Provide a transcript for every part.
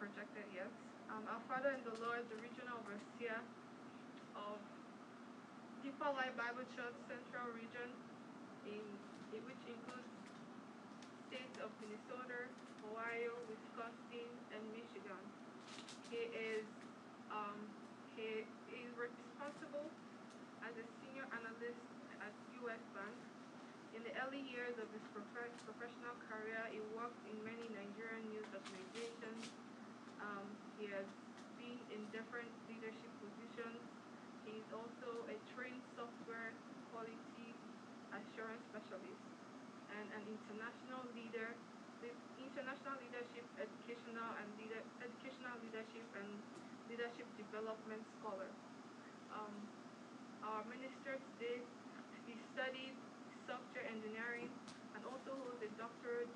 projected, yes. Um, our Father in the Lord, the regional overseer of Deeper Life Bible Church Central Region, in, in which includes states of Minnesota, Ohio, Wisconsin, and Michigan. He is um, he is responsible as a senior analyst at U.S. Bank. In the early years of his prof- professional career, he worked in many Nigerian news organizations. Um, he has been in different leadership positions. He is also a trained software quality assurance specialist and an international leader with international leadership, educational and leader, educational leadership and leadership development scholar. Um, our minister today, he studied software engineering and also holds a doctorate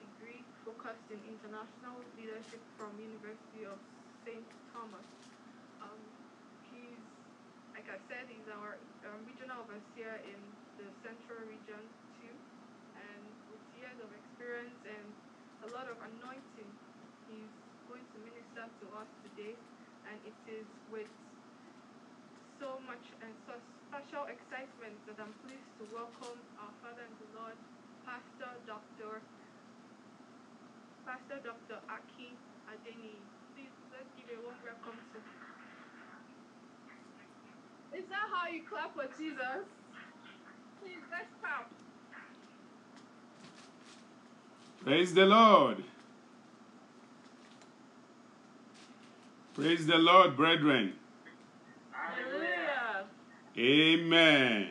focused in international leadership from University of St. Thomas. Um, he's, like I said, he's our um, regional overseer in the central region too. And with years of experience and a lot of anointing, he's going to minister to us today. And it is with so much and so special excitement that I'm pleased to welcome our Father in the Lord, Pastor Dr. Pastor Dr. Akin Adeniyi. Please let's give a warm welcome to. Is that how you clap for Jesus? Please let's clap. Praise the Lord. Praise the Lord, brethren. Hallelujah. Amen.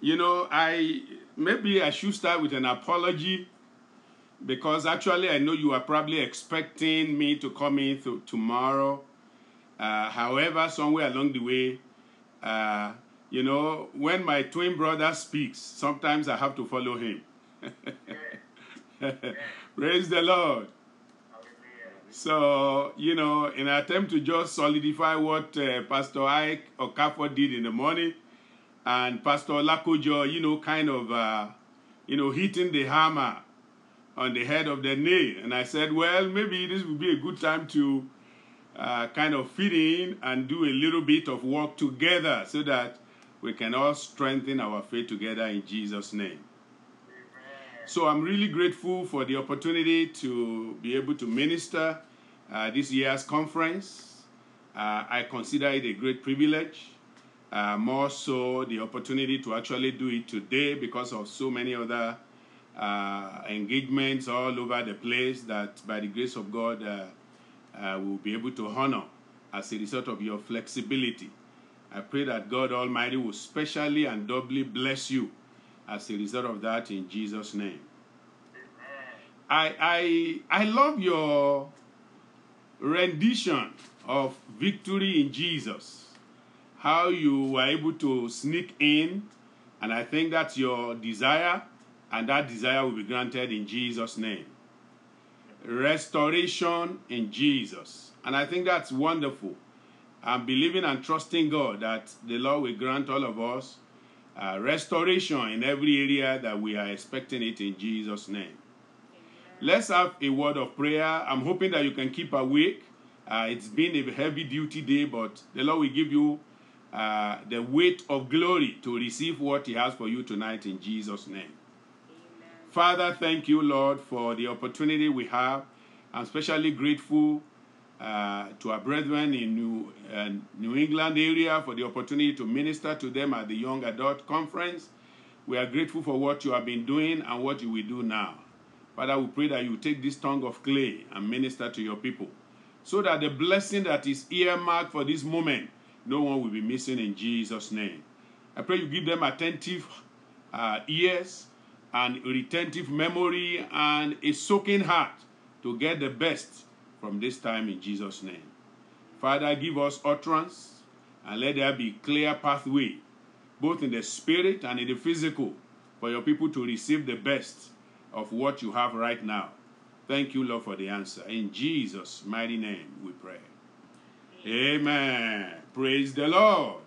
You know, I maybe I should start with an apology because actually I know you are probably expecting me to come in th- tomorrow. Uh, however, somewhere along the way, uh, you know, when my twin brother speaks, sometimes I have to follow him. Praise the Lord. So, you know, in an attempt to just solidify what uh, Pastor Ike Okafor did in the morning, and Pastor Lakojo, you know, kind of, uh, you know, hitting the hammer on the head of the nail. And I said, well, maybe this would be a good time to uh, kind of fit in and do a little bit of work together so that we can all strengthen our faith together in Jesus' name. So I'm really grateful for the opportunity to be able to minister uh, this year's conference. Uh, I consider it a great privilege. Uh, more so, the opportunity to actually do it today because of so many other uh, engagements all over the place that, by the grace of God, uh, uh, we'll be able to honor as a result of your flexibility. I pray that God Almighty will specially and doubly bless you as a result of that in Jesus' name. I, I, I love your rendition of victory in Jesus. How you were able to sneak in, and I think that's your desire, and that desire will be granted in Jesus' name. Restoration in Jesus. And I think that's wonderful. I'm believing and trusting God that the Lord will grant all of us uh, restoration in every area that we are expecting it in Jesus' name. Let's have a word of prayer. I'm hoping that you can keep awake. Uh, it's been a heavy duty day, but the Lord will give you uh, the weight of glory to receive what He has for you tonight in Jesus' name. Father, thank you, Lord, for the opportunity we have. I'm especially grateful uh, to our brethren in New, uh, New England area for the opportunity to minister to them at the Young Adult Conference. We are grateful for what you have been doing and what you will do now. Father, we pray that you take this tongue of clay and minister to your people so that the blessing that is earmarked for this moment, no one will be missing in Jesus' name. I pray you give them attentive uh, ears and retentive memory and a soaking heart to get the best from this time in Jesus' name. Father, give us utterance and let there be clear pathway, both in the spirit and in the physical, for your people to receive the best of what you have right now. Thank you, Lord, for the answer. In Jesus' mighty name we pray. Amen. Praise the Lord.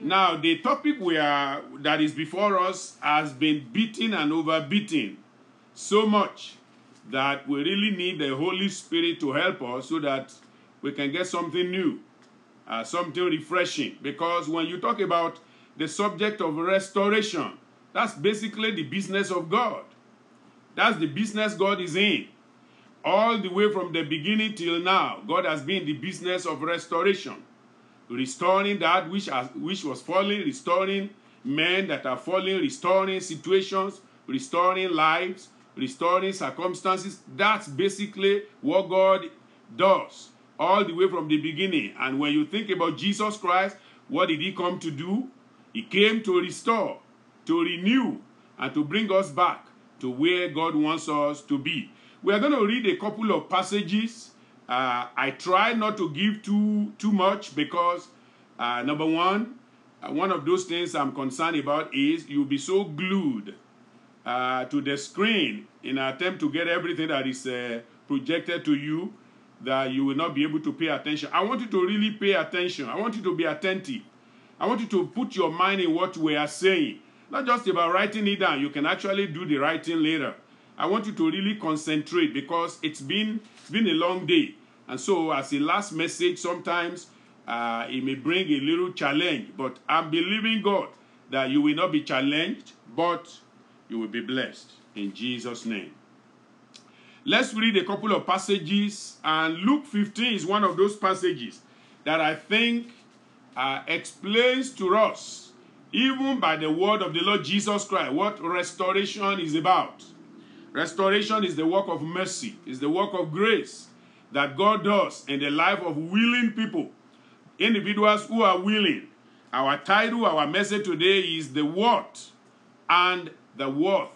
Now, the topic we are that is before us has been beaten and overbeaten so much that we really need the Holy Spirit to help us so that we can get something new, uh, something refreshing. Because when you talk about the subject of restoration, that's basically the business of God. That's the business God is in. All the way from the beginning till now, God has been the business of restoration. Restoring that which, has, which was falling, restoring men that are falling, restoring situations, restoring lives, restoring circumstances. That's basically what God does all the way from the beginning. And when you think about Jesus Christ, what did he come to do? He came to restore, to renew, and to bring us back to where God wants us to be. We are going to read a couple of passages. Uh, I try not to give too too much because uh, number one, uh, one of those things I'm concerned about is you'll be so glued uh, to the screen in an attempt to get everything that is uh, projected to you that you will not be able to pay attention. I want you to really pay attention. I want you to be attentive. I want you to put your mind in what we are saying. Not just about writing it down. You can actually do the writing later. I want you to really concentrate because it's been, it's been a long day. And so as a last message, sometimes uh, it may bring a little challenge. But I'm believing God that you will not be challenged, but you will be blessed. In Jesus' name. Let's read a couple of passages. And Luke 15 is one of those passages that I think uh, explains to us, even by the word of the Lord Jesus Christ, what restoration is about. Restoration is the work of mercy, is the work of grace that God does in the life of willing people, individuals who are willing. Our title, our message today is the what and the worth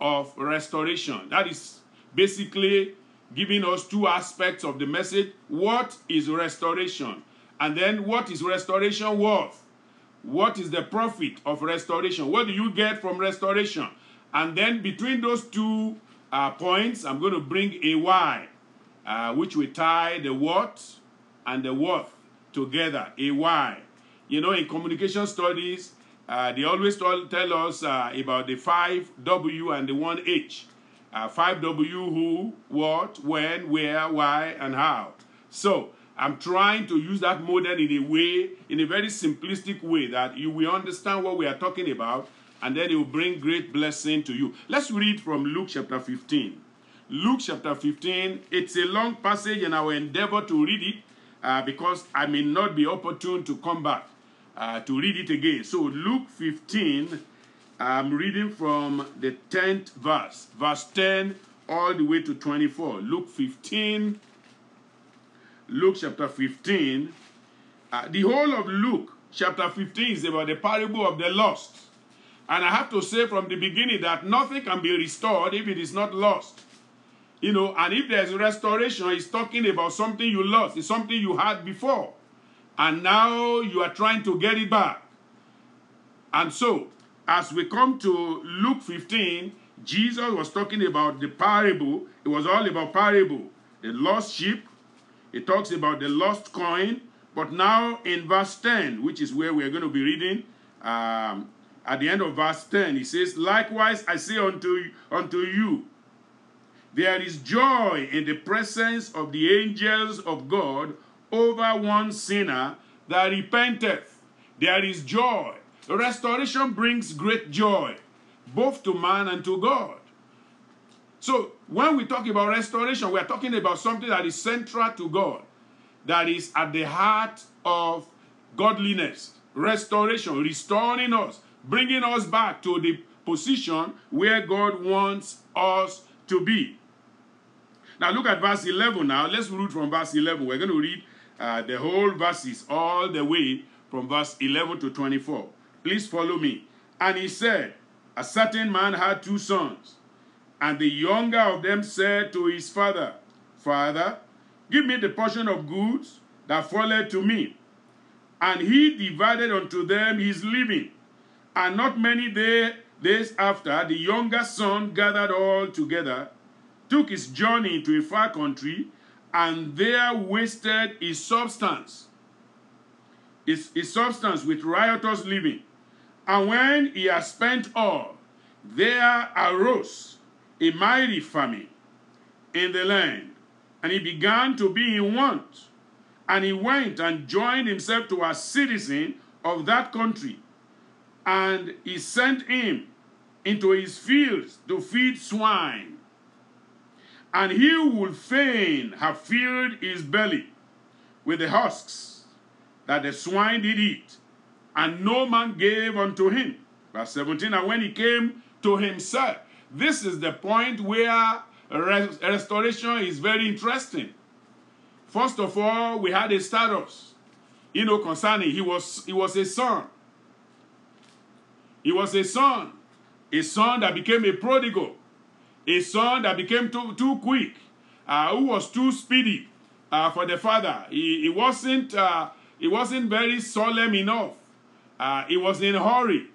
of restoration. That is basically giving us two aspects of the message. What is restoration? And then what is restoration worth? What is the profit of restoration? What do you get from restoration? And then between those two uh, points, I'm going to bring a Y, uh, which we tie the what and the worth together. a Y. You know, in communication studies, uh, they always tell, us uh, about the five W and the one H. Uh, 5W who, what, when, where, why, and how. So, I'm trying to use that model in a way, in a very simplistic way, that you will understand what we are talking about, and then it will bring great blessing to you. Let's read from Luke chapter 15. Luke chapter 15, it's a long passage, and I will endeavor to read it uh, because I may not be opportune to come back uh, to read it again. So, Luke 15, I'm reading from the 10th verse, verse 10 all the way to 24. Luke 15, Luke chapter 15. Uh, the whole of Luke chapter 15 is about the parable of the lost. And I have to say from the beginning that nothing can be restored if it is not lost. You know, and if there's restoration, it's talking about something you lost. It's something you had before. And now you are trying to get it back. And so, as we come to Luke 15, Jesus was talking about the parable. It was all about parable. The lost sheep. It talks about the lost coin. But now in verse 10, which is where we're going to be reading, um, at the end of verse 10, he says, Likewise I say unto, unto you, there is joy in the presence of the angels of God over one sinner that repenteth. There is joy. Restoration brings great joy, both to man and to God. So, when we talk about restoration, we are talking about something that is central to God, that is at the heart of godliness. Restoration, restoring us, bringing us back to the position where God wants us to be. Now, look at verse 11 now. Let's read from verse 11. We're going to read uh, the whole verses all the way from verse 11 to 24. Please follow me. And he said, A certain man had two sons, and the younger of them said to his father, Father, give me the portion of goods that falleth to me. And he divided unto them his living. And not many day, days after, the younger son gathered all together, took his journey to a far country, and there wasted his substance, his, his substance with riotous living. And when he had spent all, there arose a mighty famine in the land, and he began to be in want. And he went and joined himself to a citizen of that country, and he sent him into his fields to feed swine. And he would fain have filled his belly with the husks that the swine did eat, and no man gave unto him. Verse 17, and when he came to himself, this is the point where res- restoration is very interesting. First of all, we had a status, you know, concerning he was he was a son. He was a son, a son that became a prodigal, a son that became too, too quick, uh, who was too speedy uh, for the father. He, he wasn't uh, he wasn't very solemn enough. Uh, he was in a hurry.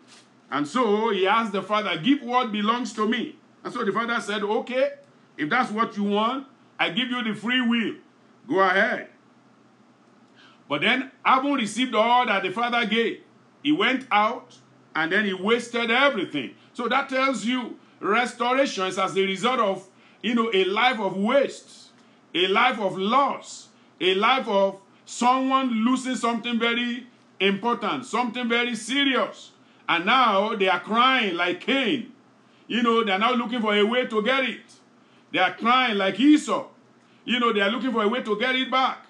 And so he asked the father, Give what belongs to me. And so the father said, Okay, if that's what you want, I give you the free will. Go ahead. But then, having received all that the father gave, he went out and then he wasted everything. So that tells you restoration is as a result of, you know, a life of waste, a life of loss, a life of someone losing something very important, something very serious. And now they are crying like Cain. You know, they're now looking for a way to get it. They are crying like Esau. You know, they are looking for a way to get it back.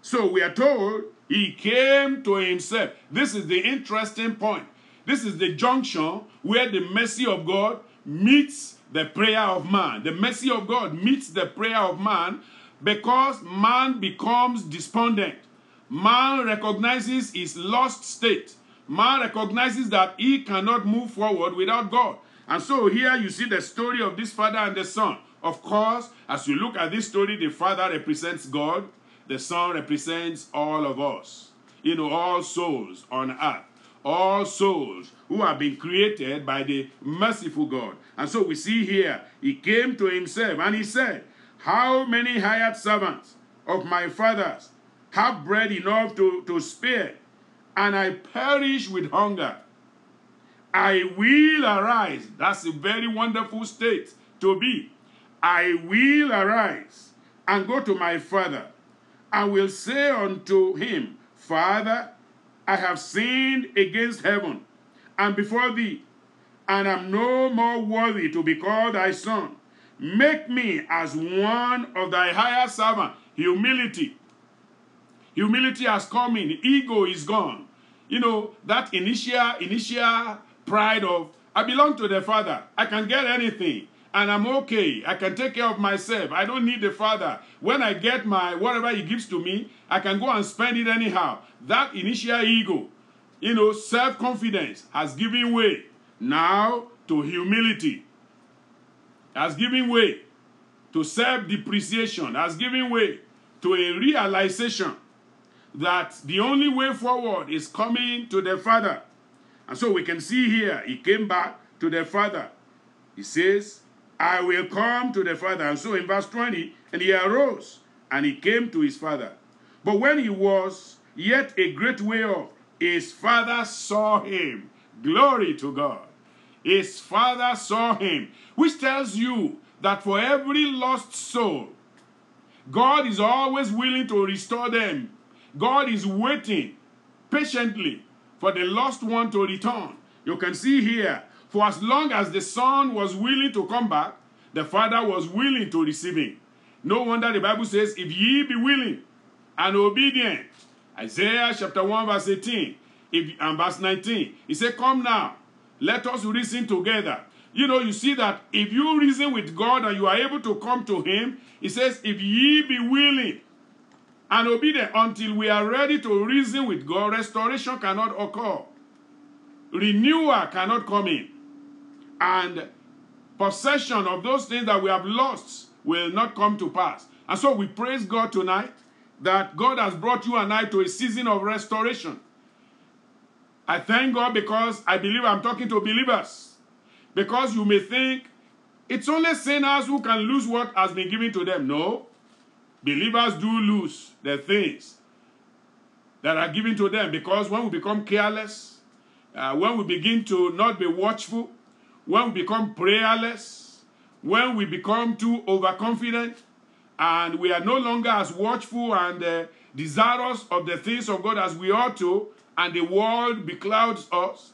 So we are told he came to himself. This is the interesting point. This is the junction where the mercy of God meets the prayer of man. The mercy of God meets the prayer of man because man becomes despondent. Man recognizes his lost state. Man recognizes that he cannot move forward without God. And so here you see the story of this father and the son. Of course, as you look at this story, the Father represents God, the Son represents all of us. You know, all souls on earth, all souls who have been created by the merciful God. And so we see here, he came to himself and he said, How many hired servants of my father's have bread enough to, to spare, and I perish with hunger? I will arise. That's a very wonderful state to be. I will arise and go to my father, and will say unto him, Father, I have sinned against heaven and before thee, and am no more worthy to be called thy son. Make me as one of thy higher servants. Humility. Humility has come in. Ego is gone. You know, that initial, initial pride of, I belong to the Father. I can get anything. And I'm okay. I can take care of myself. I don't need the Father. When I get my whatever He gives to me, I can go and spend it anyhow. That initial ego, you know, self confidence has given way now to humility, has given way to self depreciation, has given way to a realization that the only way forward is coming to the Father. And so we can see here, he came back to the Father. He says, I will come to the Father. And so in verse 20, and he arose and he came to his father. But when he was yet a great way off, his father saw him. Glory to God. His father saw him, which tells you that for every lost soul, God is always willing to restore them. God is waiting patiently for the lost one to return. You can see here, for as long as the son was willing to come back, the father was willing to receive him. No wonder the Bible says, if ye be willing and obedient, Isaiah chapter 1 verse 18 if, and verse 19, he said, come now, let us reason together. You know, you see that if you reason with God and you are able to come to him, he says, if ye be willing and obedient until we are ready to reason with God, restoration cannot occur. Renewal cannot come in. And possession of those things that we have lost will not come to pass. And so we praise God tonight that God has brought you and I to a season of restoration. I thank God because I believe I'm talking to believers. Because you may think it's only sinners who can lose what has been given to them. No. Believers do lose the things that are given to them because when we become careless, uh, when we begin to not be watchful, when we become prayerless, when we become too overconfident and we are no longer as watchful and uh, desirous of the things of God as we ought to, and the world beclouds us,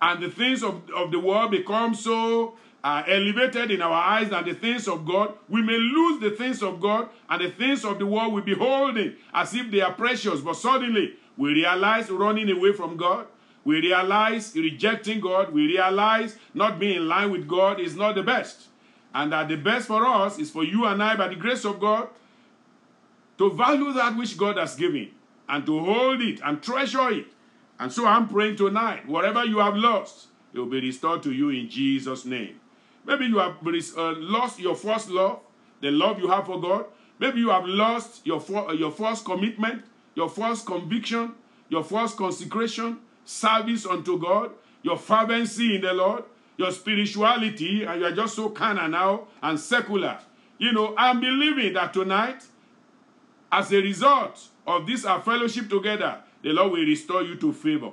and the things of, of the world become so uh, elevated in our eyes than the things of God, we may lose the things of God, and the things of the world we be holding as if they are precious. But suddenly, we realize running away from God. We realize rejecting God. We realize not being in line with God is not the best. And that the best for us is for you and I, by the grace of God, to value that which God has given and to hold it and treasure it. And so I'm praying tonight, whatever you have lost, it will be restored to you in Jesus' name. Maybe you have uh, lost your first love, the love you have for God. Maybe you have lost your, uh, your first commitment, your first conviction, your first consecration, service unto God, your fervency in the Lord, your spirituality, and you are just so carnal now and secular. You know, I'm believing that tonight, as a result of this our fellowship together, the Lord will restore you to favor.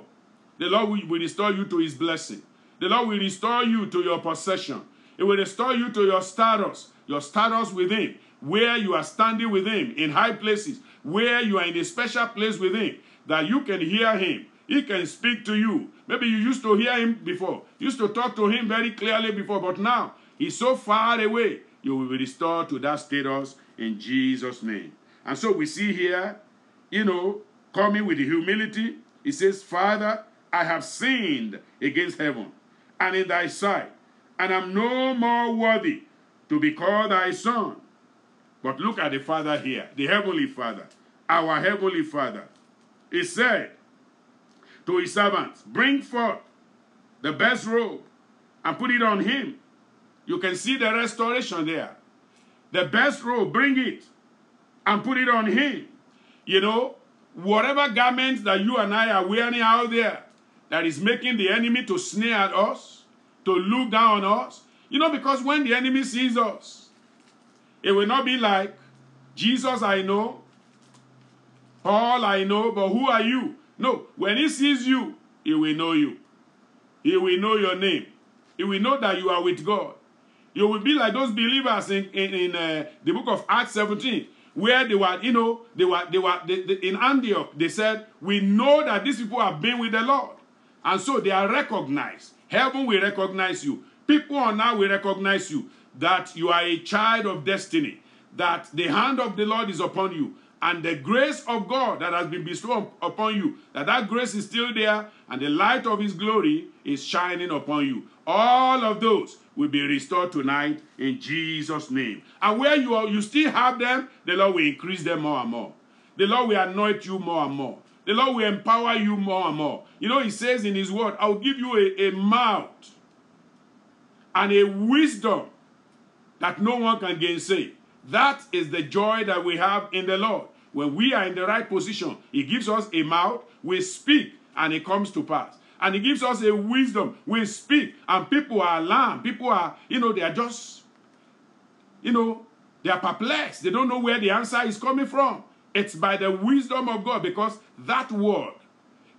The Lord will restore you to his blessing. The Lord will restore you to your possession. It will restore you to your status, your status with him, where you are standing with him in high places, where you are in a special place with him, that you can hear him. He can speak to you. Maybe you used to hear him before, used to talk to him very clearly before, but now he's so far away. You will be restored to that status in Jesus' name. And so we see here, you know, coming with humility. He says, Father, I have sinned against heaven and in thy sight, and I'm no more worthy to be called thy son. But look at the Father here, the Heavenly Father, our Heavenly Father. He said to his servants, Bring forth the best robe and put it on him. You can see the restoration there. The best robe, bring it and put it on him. You know, whatever garments that you and I are wearing out there that is making the enemy to sneer at us, to look down on us. You know, because when the enemy sees us, it will not be like, Jesus I know, Paul I know, but who are you? No, when he sees you, he will know you. He will know your name. He will know that you are with God. You will be like those believers in, in, in uh, the book of Acts 17, where they were, you know, they were, they were they, they, in Antioch. They said, "We know that these people have been with the Lord, and so they are recognized. Heaven will recognize you. People on earth will recognize you that you are a child of destiny. That the hand of the Lord is upon you, and the grace of God that has been bestowed upon you, that that grace is still there, and the light of His glory is shining upon you. All of those will be restored tonight in Jesus' name. And where you are, you still have them, the Lord will increase them more and more. The Lord will anoint you more and more. The Lord will empower you more and more. You know, He says in His word, I'll give you a, a mouth and a wisdom that no one can gainsay. That is the joy that we have in the Lord. When we are in the right position, He gives us a mouth, we speak, and it comes to pass and he gives us a wisdom. We speak, and people are alarmed. People are, you know, they are just, you know, they are perplexed. They don't know where the answer is coming from. It's by the wisdom of God because that word,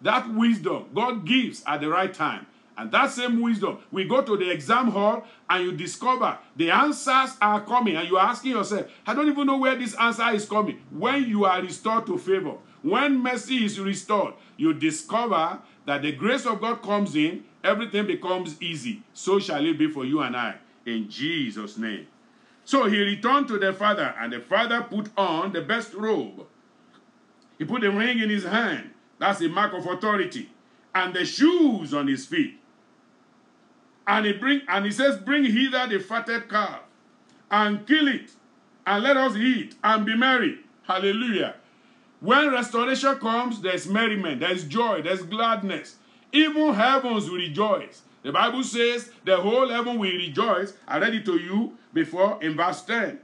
that wisdom, God gives at the right time. And that same wisdom, we go to the exam hall and you discover the answers are coming, and you're asking yourself, I don't even know where this answer is coming. When you are restored to favor, when mercy is restored, you discover that the grace of God comes in, everything becomes easy. So shall it be for you and I. In Jesus' name. So he returned to the father, and the father put on the best robe. He put a ring in his hand. That's a mark of authority. And the shoes on his feet. And he bring and he says, Bring hither the fatted calf, and kill it, and let us eat and be merry. Hallelujah. When restoration comes, there's merriment, there's joy, there's gladness. Even heavens will rejoice. The Bible says the whole heaven will rejoice. I read it to you before in verse 10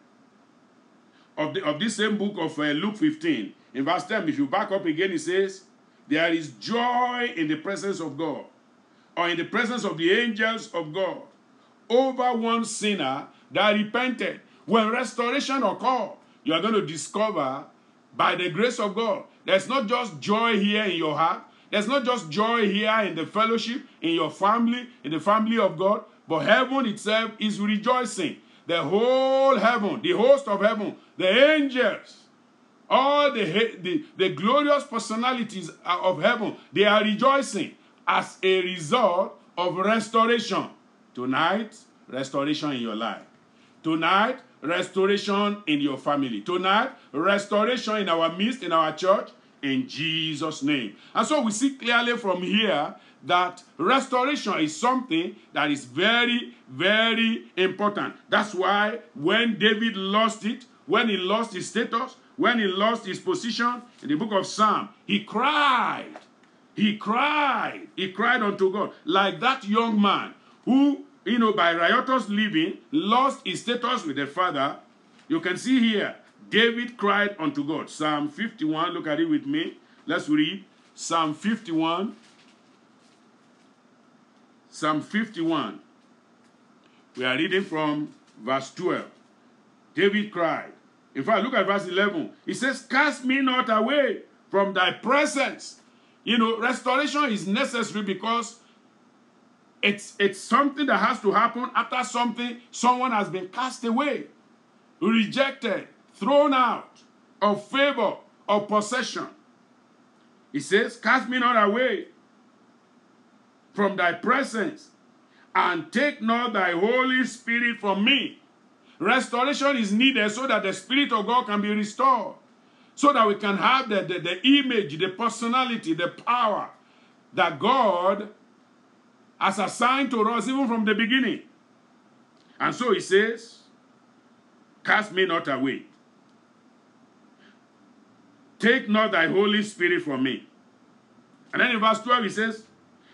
of, the, of this same book of uh, Luke 15. In verse 10, if you back up again, it says, There is joy in the presence of God, or in the presence of the angels of God, over one sinner that repented. When restoration occurs, you are going to discover by the grace of God. There's not just joy here in your heart. There's not just joy here in the fellowship, in your family, in the family of God, but heaven itself is rejoicing the whole heaven, the host of heaven, the angels, all the, the, the glorious personalities of heaven, they are rejoicing as a result of restoration. Tonight, restoration in your life. Tonight, restoration in your family. Tonight, restoration in our midst, in our church, in Jesus' name. And so we see clearly from here that restoration is something that is very, very important. That's why when David lost it, when he lost his status, when he lost his position in the book of Psalm, he cried. He cried. He cried unto God. Like that young man who, you know, by riotous living, lost his status with the father. You can see here, David cried unto God. Psalm 51, look at it with me. Let's read. Psalm 51. Psalm 51. We are reading from verse 12. David cried. In fact, look at verse 11. He says, Cast me not away from thy presence. You know, restoration is necessary because it's, it's something that has to happen after something, someone has been cast away, rejected, thrown out of favor, of possession. He says, Cast me not away from thy presence, and take not thy Holy Spirit from me. Restoration is needed so that the Spirit of God can be restored. So that we can have the, the, the image, the personality, the power that God has assigned to us even from the beginning. And so he says, Cast me not away. Take not thy Holy Spirit from me. And then in verse 12 he says,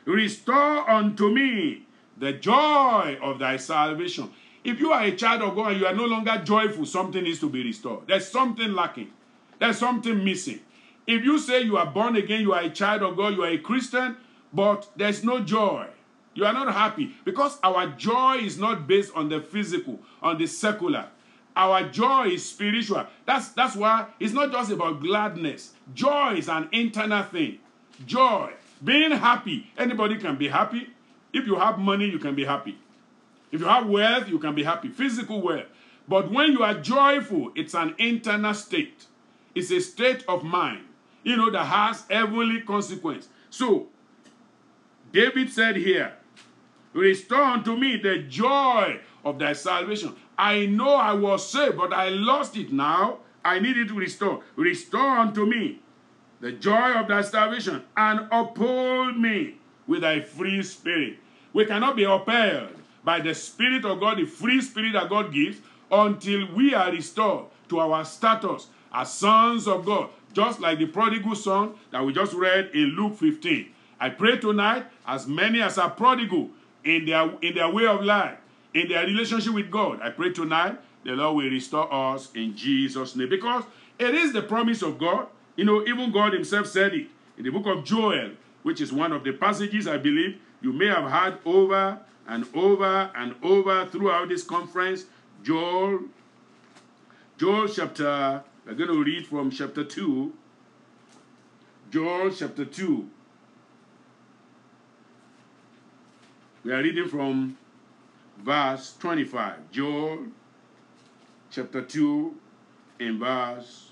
Restore unto me the joy of thy salvation. If you are a child of God and you are no longer joyful, something needs to be restored. There's something lacking. There's something missing. If you say you are born again, you are a child of God, you are a Christian, but there's no joy. You are not happy because our joy is not based on the physical, on the secular. Our joy is spiritual. That's, that's why it's not just about gladness. Joy is an internal thing. Joy. Being happy. Anybody can be happy. If you have money, you can be happy. If you have wealth, you can be happy, physical wealth. But when you are joyful, it's an internal state. It's a state of mind, you know, that has heavenly consequence. So, David said here, Restore unto me the joy of thy salvation. I know I was saved, but I lost it now. I need it to restore. Restore unto me the joy of thy salvation and uphold me with thy free spirit. We cannot be upheld by the Spirit of God, the free Spirit that God gives, until we are restored to our status as sons of God, just like the prodigal son that we just read in Luke 15. I pray tonight, as many as are prodigal in their, in their way of life, in their relationship with God, I pray tonight the Lord will restore us in Jesus' name. Because it is the promise of God. You know, even God himself said it in the book of Joel, which is one of the passages I believe you may have heard over and over and over throughout this conference. Joel, Joel chapter, we're going to read from chapter 2. Joel chapter 2. We are reading from verse 25. Joel chapter 2 in verse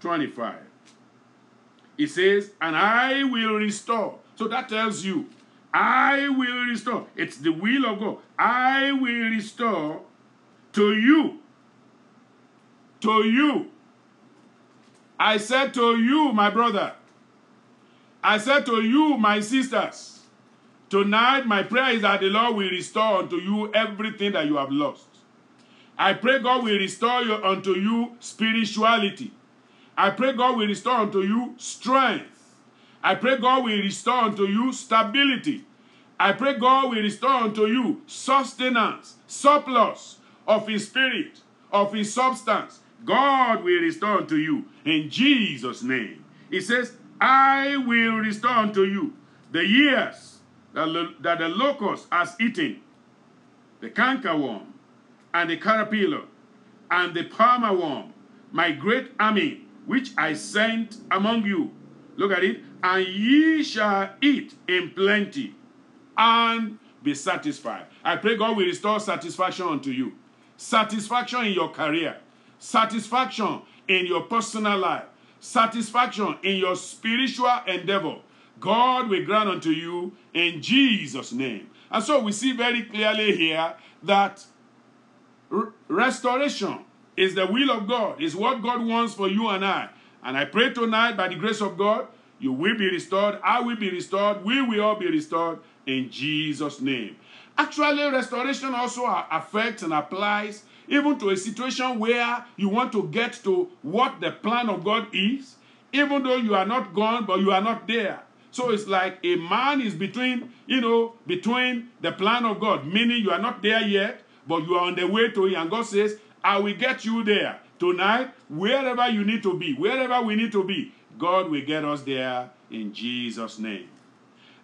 25. It says, And I will restore. So that tells you I will restore. It's the will of God. I will restore to you. To you. I said to you, my brother. I said to you, my sisters. Tonight, my prayer is that the Lord will restore unto you everything that you have lost. I pray God will restore you, unto you spirituality. I pray God will restore unto you strength. I pray God will restore unto you stability. I pray God will restore unto you sustenance, surplus of his spirit, of his substance. God will restore unto you in Jesus' name. He says, I will restore unto you the years that, the locust has eaten, the cankerworm, and the caterpillar, and the palmer worm, my great army, which I sent among you. Look at it and ye shall eat in plenty and be satisfied. I pray God will restore satisfaction unto you. satisfaction in your career, satisfaction in your personal life, satisfaction in your spiritual endeavor, God will grant unto you in Jesus' name. And so we see very clearly here that restoration is the will of God, is what God wants for you and I. And I pray tonight, by the grace of God, you will be restored, I will be restored, we will all be restored in Jesus' name. Actually, restoration also affects and applies even to a situation where you want to get to what the plan of God is, even though you are not gone, but you are not there. So it's like a man is between, you know, between the plan of God, meaning you are not there yet, but you are on the way to it. And God says, I will get you there tonight, wherever you need to be, wherever we need to be. God will get us there in Jesus' name.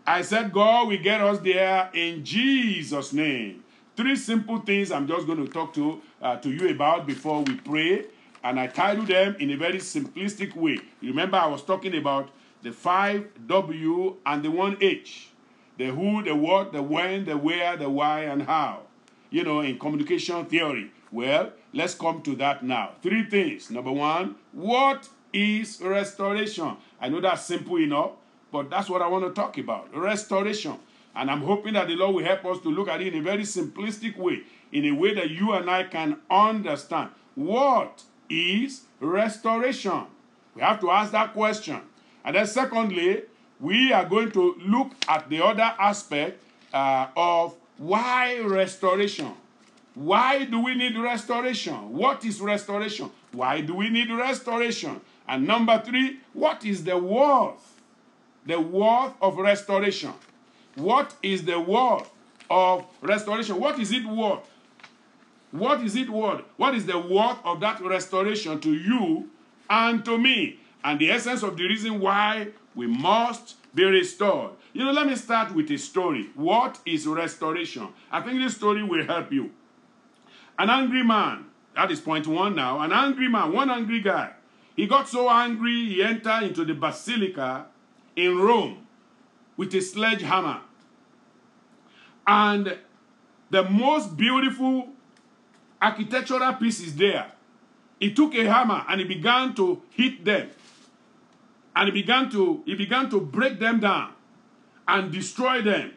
I said, God will get us there in Jesus' name. Three simple things I'm just going to talk to, uh, to you about before we pray. And I title them in a very simplistic way. Remember, I was talking about the five W and the one H. The who, the what, the when, the where, the why, and how. You know, in communication theory. Well, let's come to that now. Three things. Number one, what is restoration? I know that's simple enough, but that's what I want to talk about. Restoration. And I'm hoping that the Lord will help us to look at it in a very simplistic way, in a way that you and I can understand. What is restoration? We have to ask that question. And then, secondly, we are going to look at the other aspect uh, of why restoration. Why do we need restoration? What is restoration? Why do we need restoration? And number three, what is the worth? The worth of restoration. What is the worth of restoration? What is it worth? What is it worth? What is the worth of that restoration to you and to me? and the essence of the reason why we must be restored. You know, let me start with a story. What is restoration? I think this story will help you. An angry man, that is point one now, an angry man, one angry guy. He got so angry, he entered into the basilica in Rome with a sledgehammer. And the most beautiful architectural pieces there. He took a hammer and he began to hit them. And he began to he began to break them down and destroy them.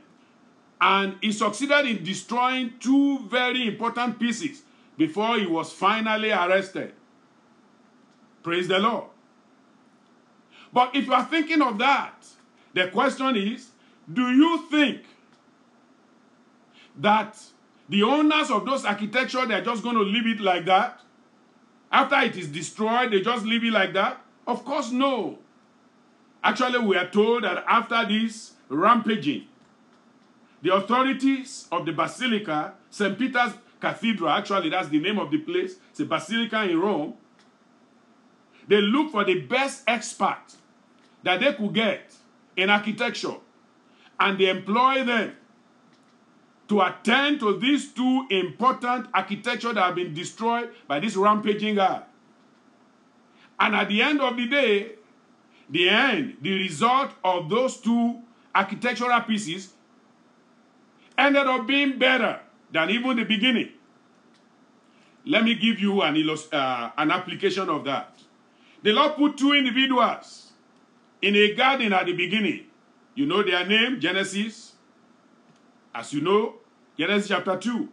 And he succeeded in destroying two very important pieces before he was finally arrested. Praise the lord. But if you are thinking of that the question is do you think that the owners of those architecture they're just going to leave it like that. After it is destroyed they just leave it like that? Of course no. Actually, we are told that after this rampaging, the authorities of the Basilica, St. Peter's Cathedral, actually that's the name of the place, it's a basilica in Rome, they look for the best expert that they could get in architecture and they employ them to attend to these two important architecture that have been destroyed by this rampaging guy. And at the end of the day, the end, the result of those two architectural pieces ended up being better than even the beginning. Let me give you an, uh, an application of that. The Lord put two individuals in a garden at the beginning. You know their name, Genesis. As you know, Genesis chapter 2.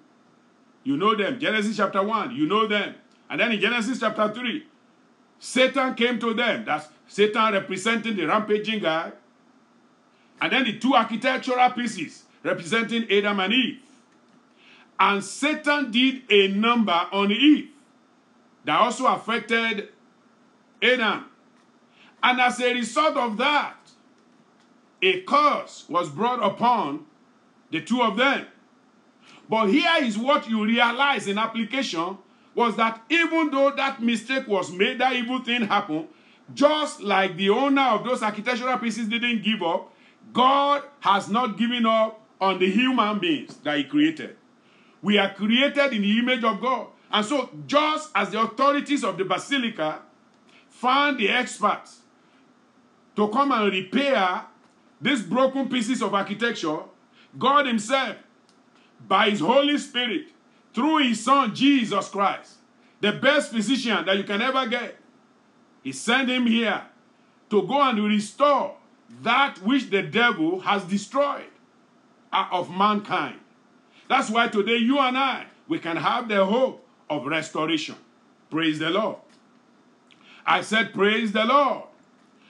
You know them. Genesis chapter 1. You know them. And then in Genesis chapter 3, Satan came to them. That's Satan representing the rampaging guy. And then the two architectural pieces representing Adam and Eve. And Satan did a number on Eve that also affected Adam. And as a result of that, a curse was brought upon the two of them. But here is what you realize in application was that even though that mistake was made, that evil thing happened, just like the owner of those architectural pieces didn't give up, God has not given up on the human beings that He created. We are created in the image of God. And so, just as the authorities of the basilica found the experts to come and repair these broken pieces of architecture, God Himself, by His Holy Spirit, through his son Jesus Christ, the best physician that you can ever get. He sent him here to go and restore that which the devil has destroyed of mankind. That's why today you and I, we can have the hope of restoration. Praise the Lord. I said, Praise the Lord.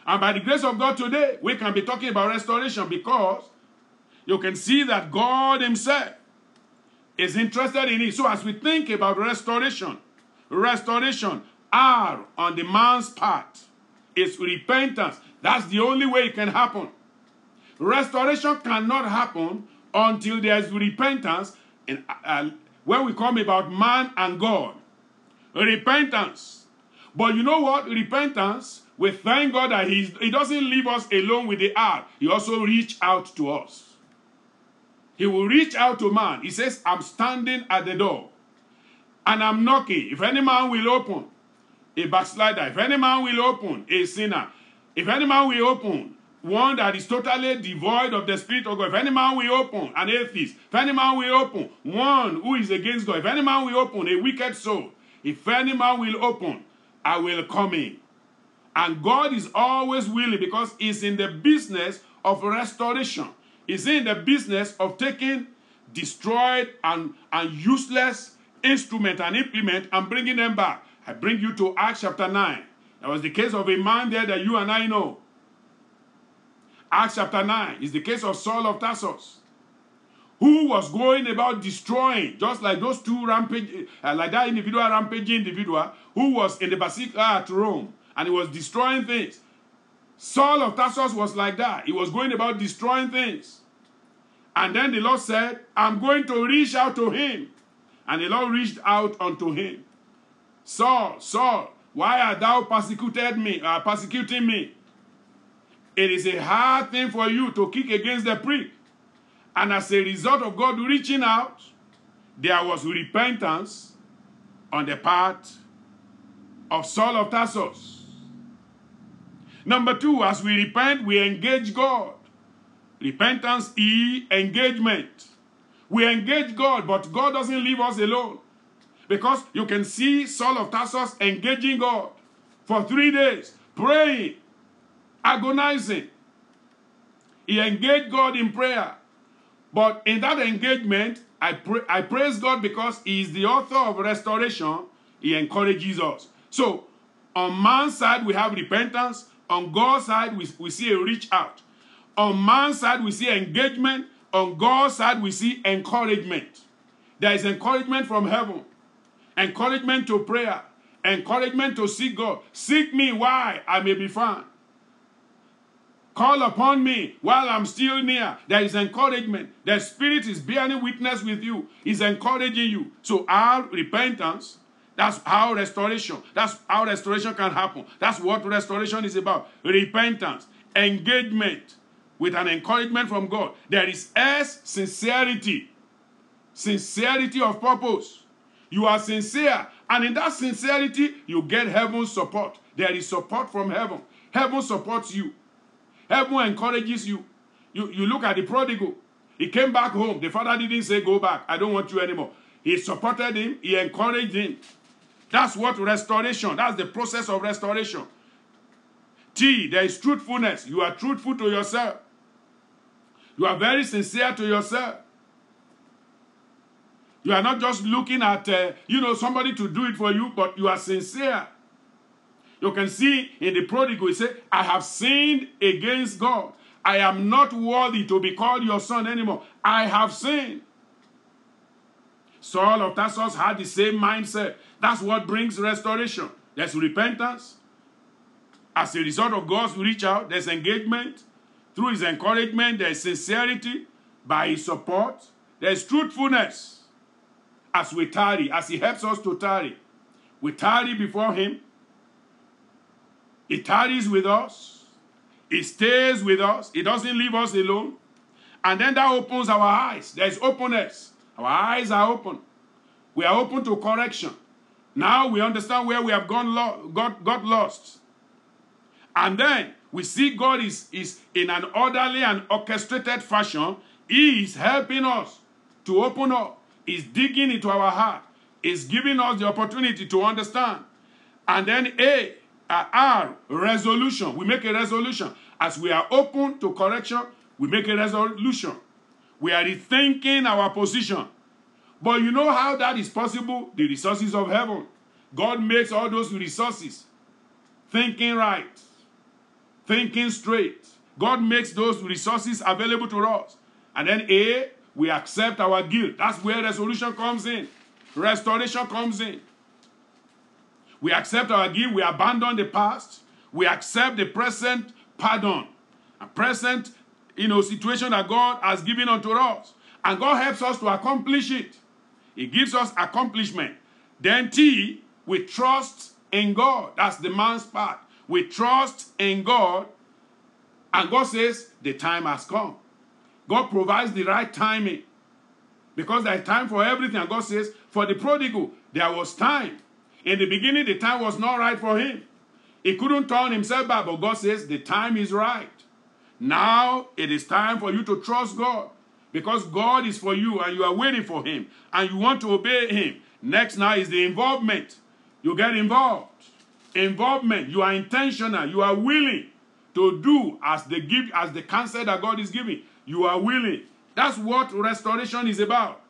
And by the grace of God today, we can be talking about restoration because you can see that God Himself is interested in it. So as we think about restoration, restoration, R on the man's part is repentance. That's the only way it can happen. Restoration cannot happen until there's repentance. And uh, when we come about man and God, repentance. But you know what? Repentance, we thank God that he's, He doesn't leave us alone with the heart. He also reach out to us. He will reach out to man. He says, I'm standing at the door and I'm knocking. If any man will open, a backslider. If any man will open, a sinner. If any man will open, one that is totally devoid of the Spirit of God. If any man will open, an atheist. If any man will open, one who is against God. If any man will open, a wicked soul. If any man will open, I will come in. And God is always willing because he's in the business of restoration. He's in the business of taking destroyed and, and useless instrument and implement and bringing them back. I bring you to Acts chapter 9. There was the case of a man there that you and I know. Acts chapter 9 is the case of Saul of Tarsus, who was going about destroying, just like those two rampage, uh, like that individual rampaging individual who was in the Basilica at Rome, and he was destroying things. Saul of Tarsus was like that. He was going about destroying things. And then the Lord said, I'm going to reach out to him. And the Lord reached out unto him. Saul, Saul, why art thou persecuted me, uh, persecuting me? It is a hard thing for you to kick against the prick. And as a result of God reaching out, there was repentance on the part of Saul of Tarsus. Number two, as we repent, we engage God. Repentance E, engagement. We engage God, but God doesn't leave us alone. Because you can see Saul of Tarsus engaging God for three days, praying, agonizing. He engaged God in prayer. But in that engagement, I, pray, I praise God because He is the author of restoration. He encourages us. So, on man's side, we have repentance. On God's side, we, we see a reach out. On man's side, we see engagement. On God's side, we see encouragement. There is encouragement from heaven encouragement to prayer, encouragement to seek God. Seek me while I may be found. Call upon me while I'm still near. There is encouragement. The Spirit is bearing witness with you, is encouraging you. So, our repentance, that's how restoration, that's how restoration can happen. That's what restoration is about. Repentance, engagement with an encouragement from God. There is S, sincerity, sincerity of purpose. You are sincere. And in that sincerity, you get heaven's support. There is support from heaven. Heaven supports you. Heaven encourages you. You, you look at the prodigal. He came back home. The father didn't say, Go back. I don't want you anymore. He supported him. He encouraged him. That's what restoration, that's the process of restoration. T, there is truthfulness. You are truthful to yourself. You are very sincere to yourself. You are not just looking at, uh, you know, somebody to do it for you, but you are sincere. You can see in the prodigal, he said, I have sinned against God. I am not worthy to be called your son anymore. I have sinned. Saul of Tarsus had the same mindset. That's what brings restoration. There's repentance. As a result of God's reach out, there's engagement. Through his encouragement, there's sincerity. By his support, there's truthfulness as we tarry, as he helps us to tarry. We tarry before him. He tarries with us. He stays with us. He doesn't leave us alone. And then that opens our eyes. There's openness. Our eyes are open. We are open to correction. Now we understand where we have gone lo- got, got lost. And then we see God is, is in an orderly and orchestrated fashion. He is helping us to open up is digging into our heart, is giving us the opportunity to understand. And then A, R, resolution. We make a resolution. As we are open to correction, we make a resolution. We are rethinking our position. But you know how that is possible? The resources of heaven. God makes all those resources. Thinking right, thinking straight. God makes those resources available to us. And then A, we accept our guilt. That's where resolution comes in. Restoration comes in. We accept our guilt. We abandon the past. We accept the present pardon. A present, you know, situation that God has given unto us. And God helps us to accomplish it. He gives us accomplishment. Then T, we trust in God. That's the man's part. We trust in God. And God says, the time has come. God provides the right timing. Because there's time for everything. And God says, for the prodigal, there was time. In the beginning, the time was not right for him. He couldn't turn himself back, but God says, the time is right. Now it is time for you to trust God. Because God is for you and you are waiting for him and you want to obey him. Next now is the involvement. You get involved. Involvement. You are intentional. You are willing to do as the give as the counsel that God is giving. You are willing. That's what restoration is about.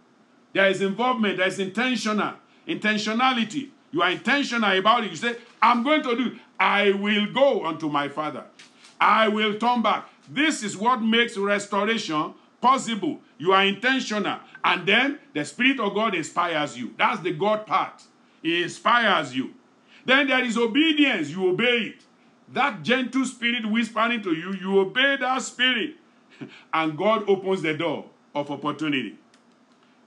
There is involvement. There is intentional. Intentionality. You are intentional about it. You say, I'm going to do. I will go unto my father. I will turn back. This is what makes restoration possible. You are intentional. And then the Spirit of God inspires you. That's the God part. He inspires you. Then there is obedience. You obey it. That gentle spirit whispering to you, you obey that spirit. And God opens the door of opportunity.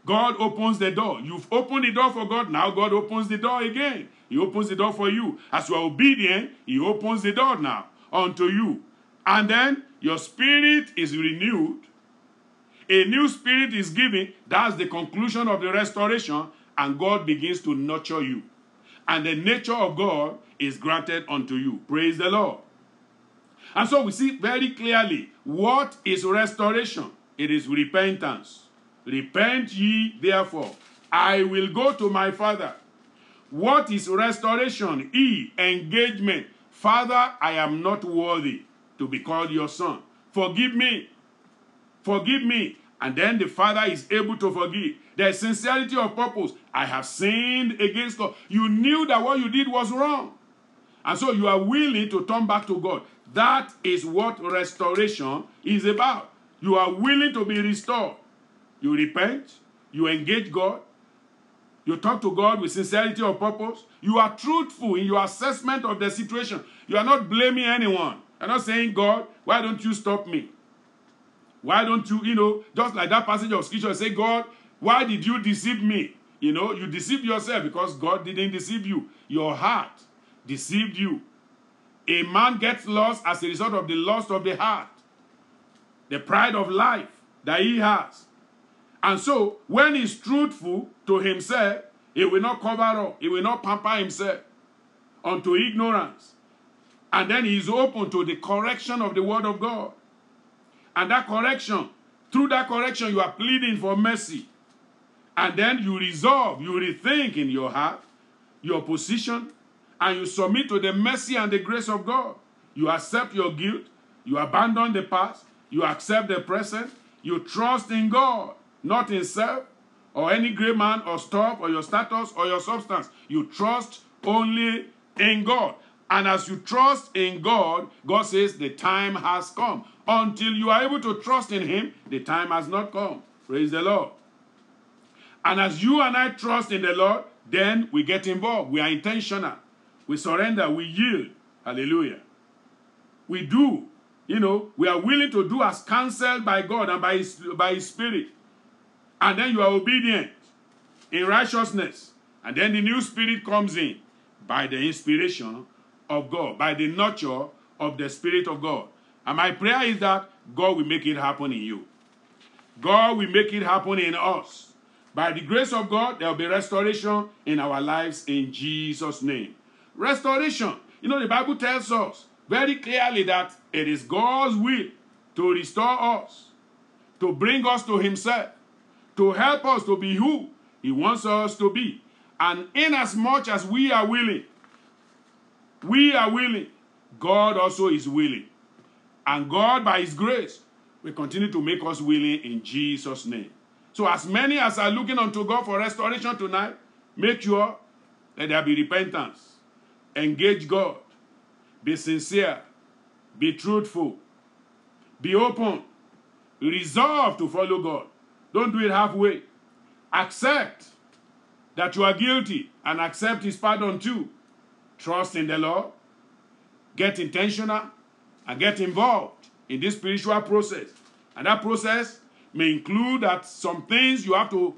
God opens the door. You've opened the door for God. Now God opens the door again. He opens the door for you. As you are obedient, He opens the door now unto you. And then your spirit is renewed a new spirit is given. That's the conclusion of the restoration. And God begins to nurture you. And the nature of God is granted unto you. Praise the Lord. And so we see very clearly what is restoration. It is repentance. Repent ye therefore. I will go to my father. What is restoration? E, engagement. Father, I am not worthy to be called your son. Forgive me. Forgive me. And then the Father is able to forgive. There's sincerity of purpose. I have sinned against God. You knew that what you did was wrong. And so you are willing to turn back to God. That is what restoration is about. You are willing to be restored. You repent. You engage God. You talk to God with sincerity of purpose. You are truthful in your assessment of the situation. You are not blaming anyone. You're not saying, God, why don't you stop me? Why don't you, you know, just like that passage of scripture, say, God, why did you deceive me? You know, you deceived yourself because God didn't deceive you. Your heart deceived you. A man gets lost as a result of the lust of the heart, the pride of life that he has. And so, when he's truthful to himself, he will not cover up, he will not pamper himself unto ignorance. And then he is open to the correction of the word of God. And that correction, through that correction, you are pleading for mercy. And then you resolve, you rethink in your heart your position, and you submit to the mercy and the grace of God. You accept your guilt, you abandon the past, you accept the present, you trust in God, not in self, or any great man or stuff, or your status, or your substance. You trust only in God. And as you trust in God, God says the time has come. Until you are able to trust in Him, the time has not come. Praise the Lord. And as you and I trust in the Lord, then we get involved. We are intentional. We surrender. We yield. Hallelujah. We do. You know, we are willing to do as counseled by God and by His, by His Spirit. And then you are obedient in righteousness. And then the new Spirit comes in by the inspiration of God, by the nurture of the Spirit of God. And my prayer is that God will make it happen in you. God will make it happen in us. By the grace of God, there will be restoration in our lives in Jesus' name. Restoration. You know, the Bible tells us very clearly that it is God's will to restore us, to bring us to Himself, to help us to be who He wants us to be. And inasmuch as we are willing, we are willing, God also is willing. And God, by His grace, will continue to make us willing in Jesus' name. So, as many as are looking unto God for restoration tonight, make sure that there be repentance. Engage God. Be sincere. Be truthful. Be open. Resolve to follow God. Don't do it halfway. Accept that you are guilty and accept His pardon too. Trust in the Lord. Get intentional and get involved in this spiritual process. And that process may include that some things you have to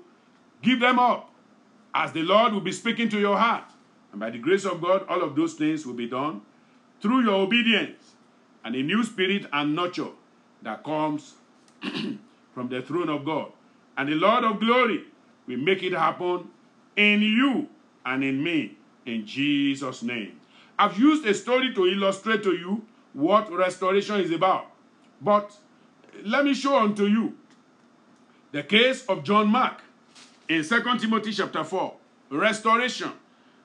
give them up as the Lord will be speaking to your heart. And by the grace of God, all of those things will be done through your obedience and a new spirit and nurture that comes from the throne of God. And the Lord of glory will make it happen in you and in me in Jesus' name. I've used a story to illustrate to you what restoration is about. But let me show unto you the case of John Mark in 2 Timothy chapter 4. Restoration.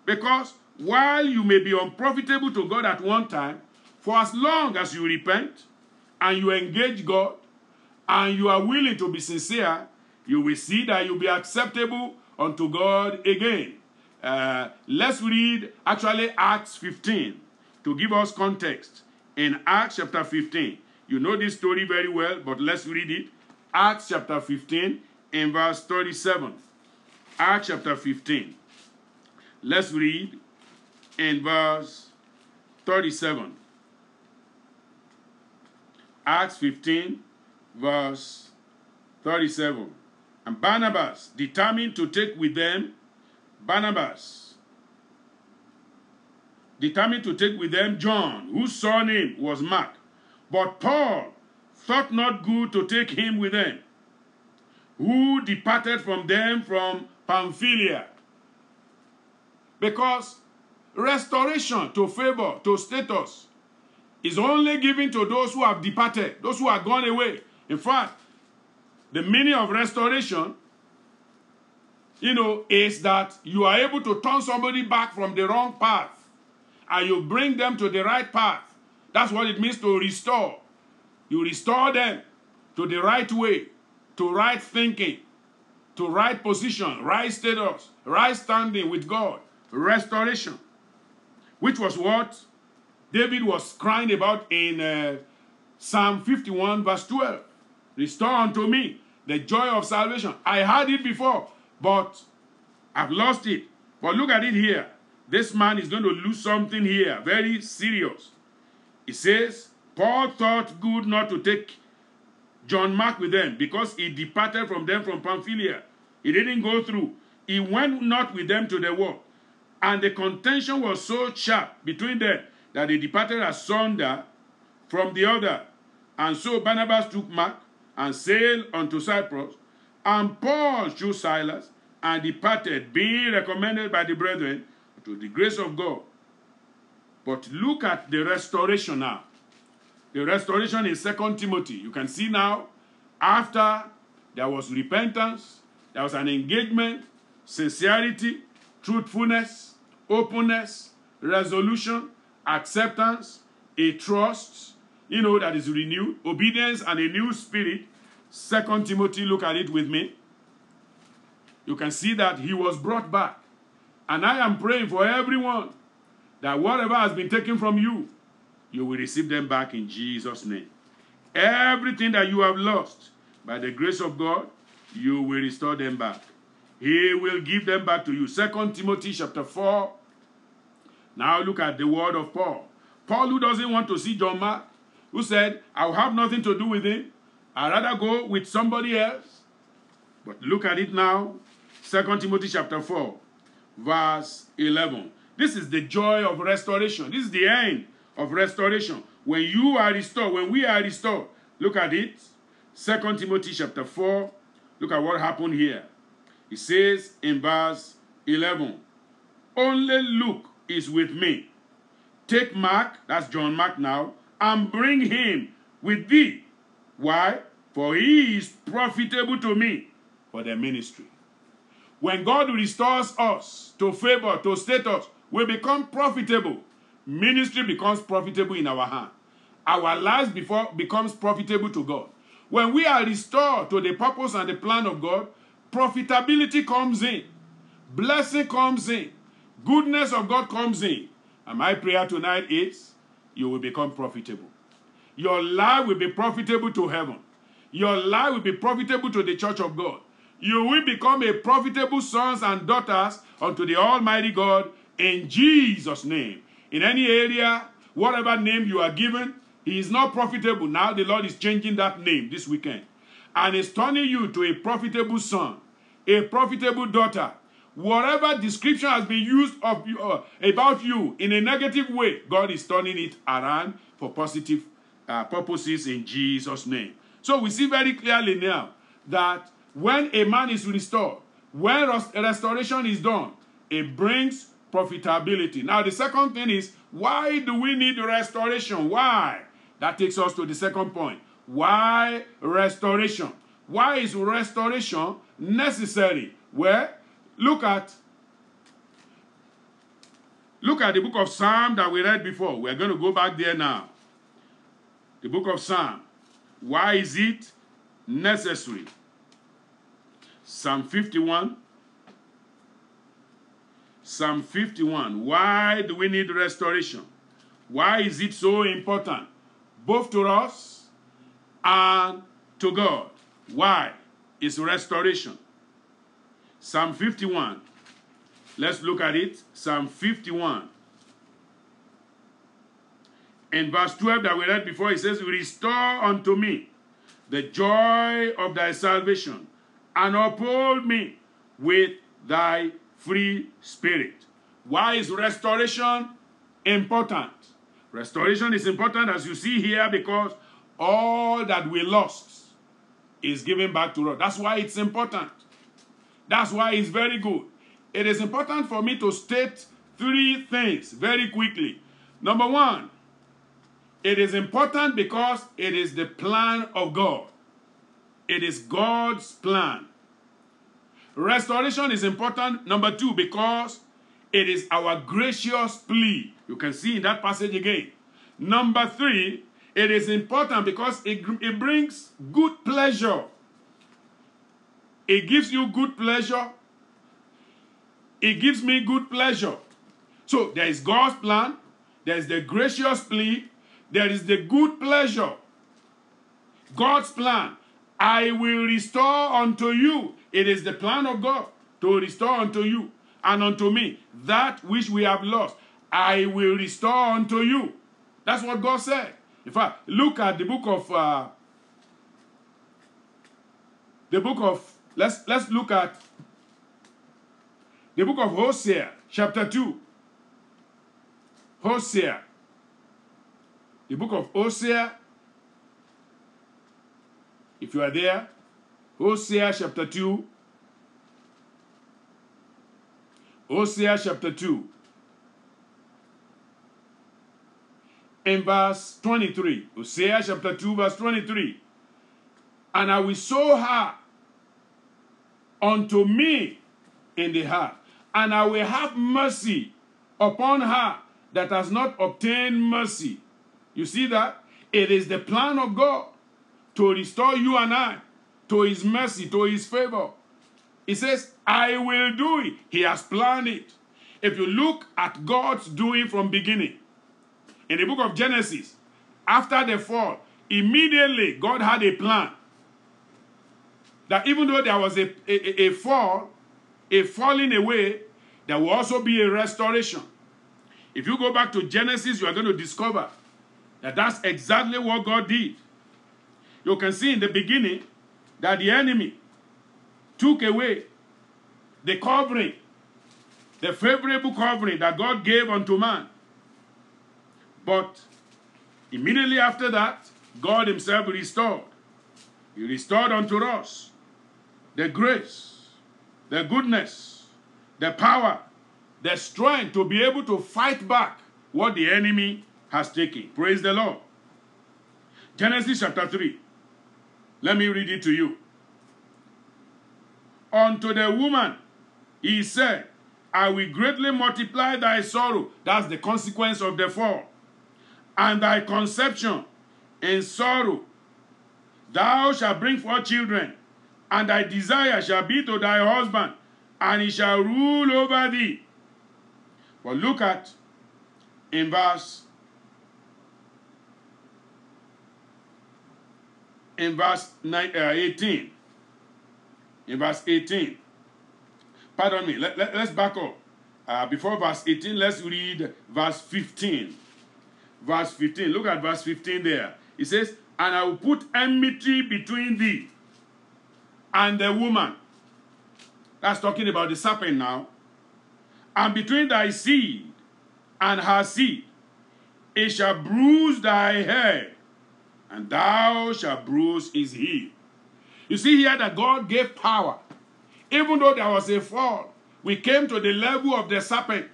Because while you may be unprofitable to God at one time, for as long as you repent and you engage God and you are willing to be sincere, you will see that you'll be acceptable unto God again. Uh, let's read actually Acts 15 to give us context. In Acts chapter 15, you know this story very well, but let's read it. Acts chapter 15 in verse 37. Acts chapter 15. Let's read in verse 37. Acts 15, verse 37. And Barnabas determined to take with them, Barnabas determined to take with them John, whose surname was Mark. But Paul thought not good to take him with them, who departed from them from Pamphylia. Because restoration to favor, to status, is only given to those who have departed, those who have gone away. In fact, the meaning of restoration, you know, is that you are able to turn somebody back from the wrong path and you bring them to the right path. That's what it means to restore. You restore them to the right way, to right thinking, to right position, right status, right standing with God, restoration, which was what David was crying about in uh, Psalm 51, verse 12. Restore unto me the joy of salvation. I had it before, but I've lost it. But look at it here. This man is going to lose something here, very serious. He says, Paul thought good not to take John Mark with them because he departed from them from Pamphylia. He didn't go through. He went not with them to the war. And the contention was so sharp between them that they departed asunder from the other. And so Barnabas took Mark and sailed unto Cyprus. And Paul chose Silas and departed, being recommended by the brethren to the grace of God. But look at the restoration now. The restoration in Second Timothy. You can see now, after there was repentance, there was an engagement, sincerity, truthfulness, openness, resolution, acceptance, a trust, you know, that is renewed, obedience and a new spirit. Second Timothy, look at it with me. You can see that he was brought back. And I am praying for everyone that whatever has been taken from you, you will receive them back in Jesus' name. Everything that you have lost, by the grace of God, you will restore them back. He will give them back to you. Second Timothy chapter 4. Now look at the word of Paul. Paul who doesn't want to see John Mark, who said, I'll have nothing to do with him. I'd rather go with somebody else. But look at it now. Second Timothy chapter 4, verse 11. This is the joy of restoration. This is the end of restoration. When you are restored, when we are restored, look at it. Second Timothy chapter 4, look at what happened here. It says in verse 11, Only Luke is with me. Take Mark, that's John Mark now, and bring him with thee. Why? For he is profitable to me for the ministry. When God restores us to favor, to status, we become profitable. Ministry becomes profitable in our hand. Our lives before becomes profitable to God. When we are restored to the purpose and the plan of God, profitability comes in. Blessing comes in. Goodness of God comes in. And my prayer tonight is you will become profitable. Your life will be profitable to heaven. Your life will be profitable to the church of God. You will become a profitable sons and daughters unto the Almighty God in Jesus' name. In any area, whatever name you are given, he is not profitable. Now the Lord is changing that name this weekend. And is turning you to a profitable son, a profitable daughter. Whatever description has been used of you, uh, about you in a negative way, God is turning it around for positive uh, purposes in Jesus' name. So we see very clearly now that when a man is restored, when restoration is done, it brings profitability. Now, the second thing is, why do we need restoration? Why? That takes us to the second point. Why restoration? Why is restoration necessary? Well, look at look at the book of Psalm that we read before. We're going to go back there now. The book of Psalm. Why is it necessary? Psalm 51. Psalm 51. Why do we need restoration? Why is it so important? Both to us and to God. Why? It's restoration. Psalm 51. Let's look at it. Psalm 51. In verse 12 that we read before, it says, Restore unto me the joy of thy salvation, and uphold me with thy free spirit. Why is restoration important? Restoration is important, as you see here, because all that we lost is given back to us. That's why it's important. That's why it's very good. It is important for me to state three things very quickly. Number one, it is important because it is the plan of God. It is God's plan. Restoration is important, number two, because it is our gracious plea. You can see in that passage again. Number three, it is important because it, it brings good pleasure. It gives you good pleasure. It gives me good pleasure. So there is God's plan, there is the gracious plea, there is the good pleasure. God's plan. I will restore unto you. It is the plan of God to restore unto you and unto me that which we have lost. I will restore unto you. That's what God said. In fact, look at the book of uh, the book of let's let's look at the book of Hosea, chapter 2. Hosea the book of Hosea. If you are there, Hosea chapter 2. Hosea chapter 2. In verse 23. Hosea chapter 2, verse 23. And I will sow her unto me in the heart, and I will have mercy upon her that has not obtained mercy you see that? It is the plan of God to restore you and I to his mercy, to his favor. He says, I will do it. He has planned it. If you look at God's doing from beginning, in the book of Genesis, after the fall, immediately God had a plan. That even though there was a, a, a fall, a falling away, there will also be a restoration. If you go back to Genesis, you are going to discover that that's exactly what God did. You can see in the beginning that the enemy took away the covering, the favorable covering that God gave unto man. But immediately after that, God himself restored. He restored unto us the grace, the goodness, the power, the strength to be able to fight back what the enemy has taken. Praise the Lord. Genesis chapter 3. Let me read it to you. Unto the woman he said, I will greatly multiply thy sorrow. That's the consequence of the fall. And thy conception in sorrow. Thou shalt bring forth children, and thy desire shall be to thy husband, and he shall rule over thee. But look at in verse in verse 9, uh, 18. In verse 18. Pardon me, let, let, us back up. Uh, before verse 18, let's read verse 15. Verse 15. Look at verse 15 there. It says, And I will put enmity between thee and the woman. That's talking about the serpent now. And between thy seed and her seed, it shall bruise thy head, and thou shalt bruise his heel. You see here that God gave power. Even though there was a fall, we came to the level of the serpent.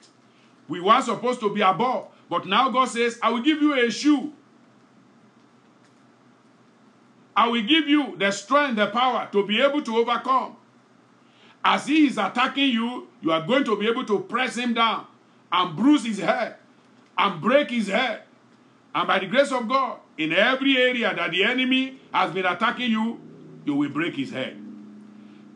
We were supposed to be above. But now God says, I will give you a shoe. I will give you the strength, the power to be able to overcome. As he is attacking you, you are going to be able to press him down and bruise his head and break his head. And by the grace of God, in every area that the enemy has been attacking you, you will break his head.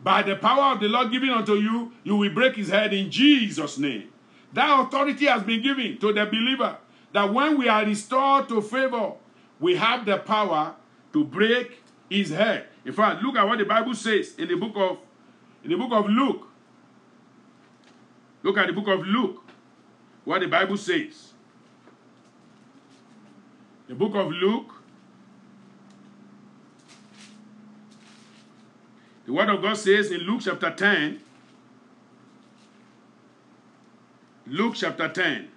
By the power of the Lord given unto you, you will break his head in Jesus' name. That authority has been given to the believer that when we are restored to favor, we have the power to break his head. In fact, look at what the Bible says in the book of in the book of Luke. Look at the book of Luke. What the Bible says. The book of Luke. The word of God says in Luke chapter 10, Luke chapter 10.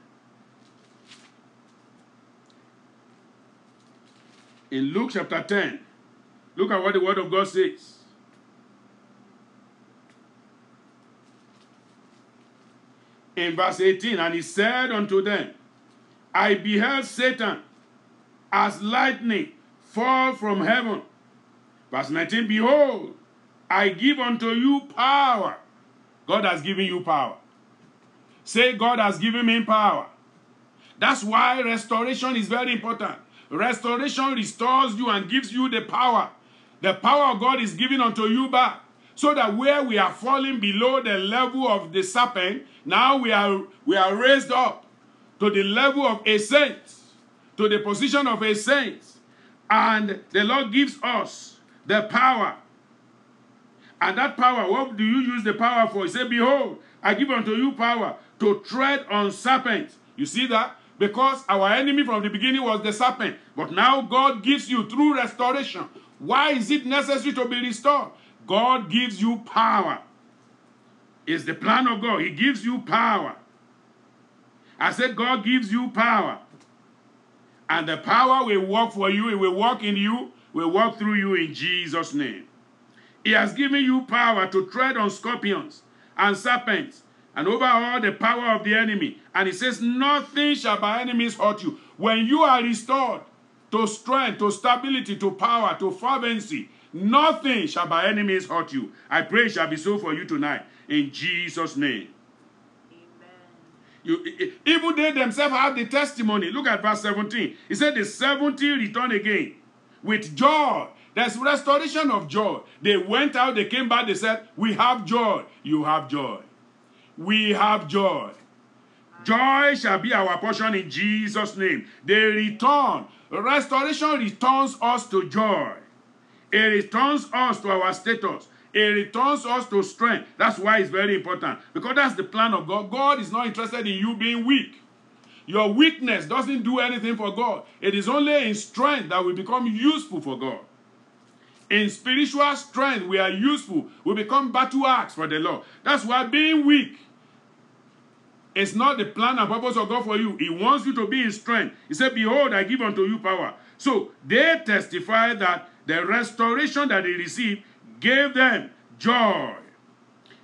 In Luke chapter 10, look at what the Word of God says. In verse 18, and he said unto them, I beheld Satan as lightning fall from heaven. Verse 19, Behold, I give unto you power. God has given you power Say, God has given me power. That's why restoration is very important. Restoration restores you and gives you the power. The power of God is given unto you back. So that where we are falling below the level of the serpent, now we are, we are raised up to the level of a saint, to the position of a saint. And the Lord gives us the power. And that power, what do you use the power for? He said, Behold, I give unto you power to tread on serpents. You see that? Because our enemy from the beginning was the serpent. But now God gives you through restoration. Why is it necessary to be restored? God gives you power. It's the plan of God. He gives you power. I said, God gives you power. And the power will work for you. It will work in you. Will work through you in Jesus' name. He has given you power to tread on scorpions and serpents and over all the power of the enemy. And he says, Nothing shall by enemies hurt you. When you are restored to strength, to stability, to power, to fervency, nothing shall by enemies hurt you. I pray it shall be so for you tonight. In Jesus' name. You, even they themselves have the testimony. Look at verse 17. He said, The 70 return again with joy. There's restoration of joy. They went out, they came back, they said, We have joy. You have joy we have joy. Joy shall be our portion in Jesus' name. They return. Restoration returns us to joy. It returns us to our status. It returns us to strength. That's why it's very important. Because that's the plan of God. God is not interested in you being weak. Your weakness doesn't do anything for God. It is only in strength that we become useful for God. In spiritual strength, we are useful. We become battle axe for the Lord. That's why being weak is not the plan and purpose of God for you. He wants you to be in strength. He said, Behold, I give unto you power. So they testify that the restoration that they received gave them joy.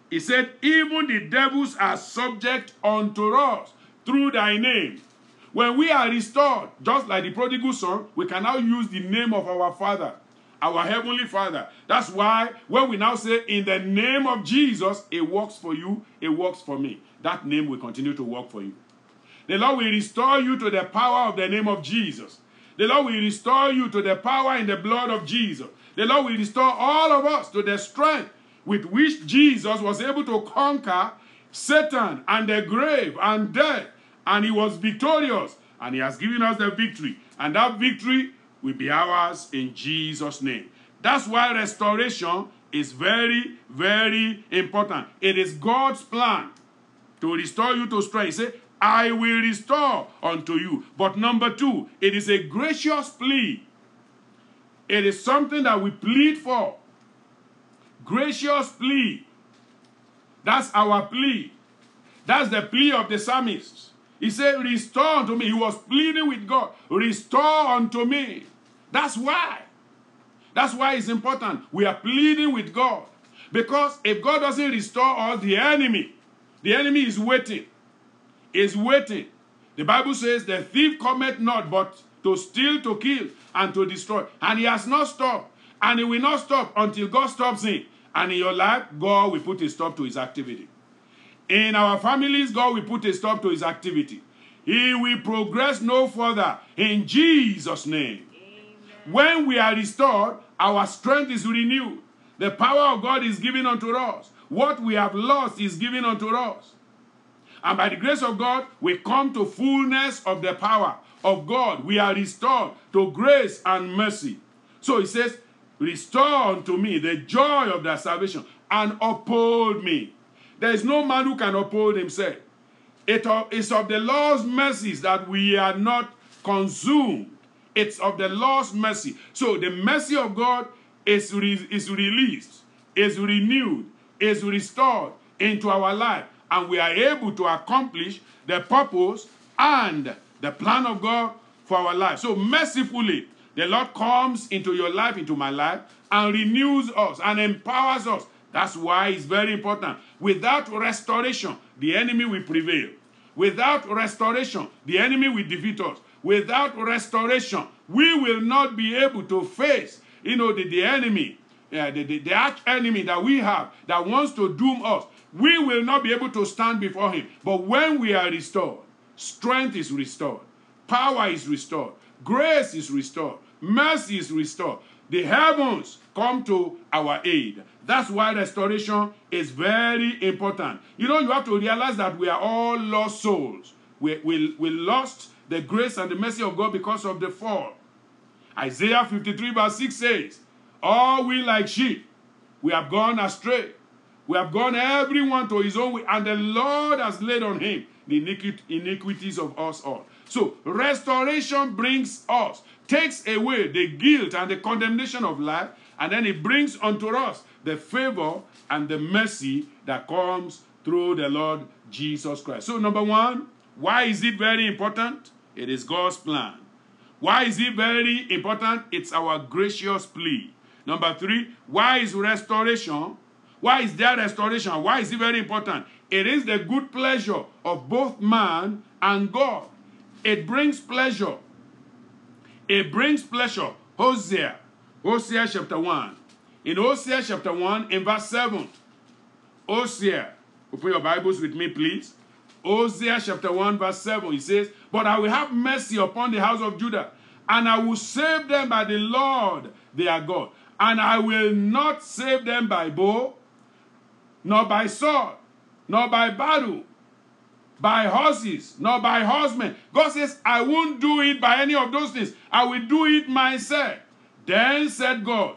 He said, Even the devils are subject unto us through thy name. When we are restored, just like the prodigal son, we can now use the name of our father our Heavenly Father. That's why when we now say, in the name of Jesus, it works for you, it works for me. That name will continue to work for you. The Lord will restore you to the power of the name of Jesus. The Lord will restore you to the power in the blood of Jesus. The Lord will restore all of us to the strength with which Jesus was able to conquer Satan and the grave and death. And he was victorious. And he has given us the victory. And that victory will be ours in Jesus' name. That's why restoration is very, very important. It is God's plan to restore you to strength. Said, I will restore unto you. But number two, it is a gracious plea. It is something that we plead for. Gracious plea. That's our plea. That's the plea of the psalmist. He said, Restore unto me. He was pleading with God. Restore unto me. That's why. That's why it's important. We are pleading with God. Because if God doesn't restore us, the enemy, the enemy is waiting. Is waiting. The Bible says, The thief cometh not but to steal, to kill, and to destroy. And he has not stopped. And he will not stop until God stops him. And in your life, God will put a stop to his activity. In our families, God will put a stop to his activity. He will progress no further in Jesus' name. Amen. When we are restored, our strength is renewed. The power of God is given unto us. What we have lost is given unto us. And by the grace of God, we come to fullness of the power of God. We are restored to grace and mercy. So he says, Restore unto me the joy of thy salvation and uphold me. There is no man who can uphold himself. It is of the Lord's mercies that we are not consumed. It's of the Lord's mercy. So the mercy of God is, re is released, is renewed, is restored into our life. And we are able to accomplish the purpose and the plan of God for our life. So mercifully, the Lord comes into your life, into my life, and renews us and empowers us. That's why it's very important. Without restoration, the enemy will prevail. Without restoration, the enemy will defeat us. Without restoration, we will not be able to face, you know, the, the enemy, uh, the, the, the arch enemy that we have that wants to doom us. We will not be able to stand before him. But when we are restored, strength is restored, power is restored, grace is restored, mercy is restored. The heavens come to our aid. That's why restoration is very important. You know, you have to realize that we are all lost souls. We, we, we lost the grace and the mercy of God because of the fall. Isaiah 53 verse 6 says, All we like sheep, we have gone astray. We have gone everyone to his own way, and the Lord has laid on him the iniquities of us all. So restoration brings us takes away the guilt and the condemnation of life, and then it brings unto us the favor and the mercy that comes through the Lord Jesus Christ. So, number one, why is it very important? It is God's plan. Why is it very important? It's our gracious plea. Number three, why is restoration? Why is there restoration? Why is it very important? It is the good pleasure of both man and God. It brings pleasure it brings pleasure. Hosea, Hosea chapter 1. In Hosea chapter 1, in verse 7, Hosea, open your Bibles with me, please. Hosea chapter 1, verse 7, he says, But I will have mercy upon the house of Judah, and I will save them by the Lord their God. And I will not save them by bow, nor by sword, nor by battle, by horses, nor by horsemen. God says, I won't do it by any of those things. I will do it myself. Then said God,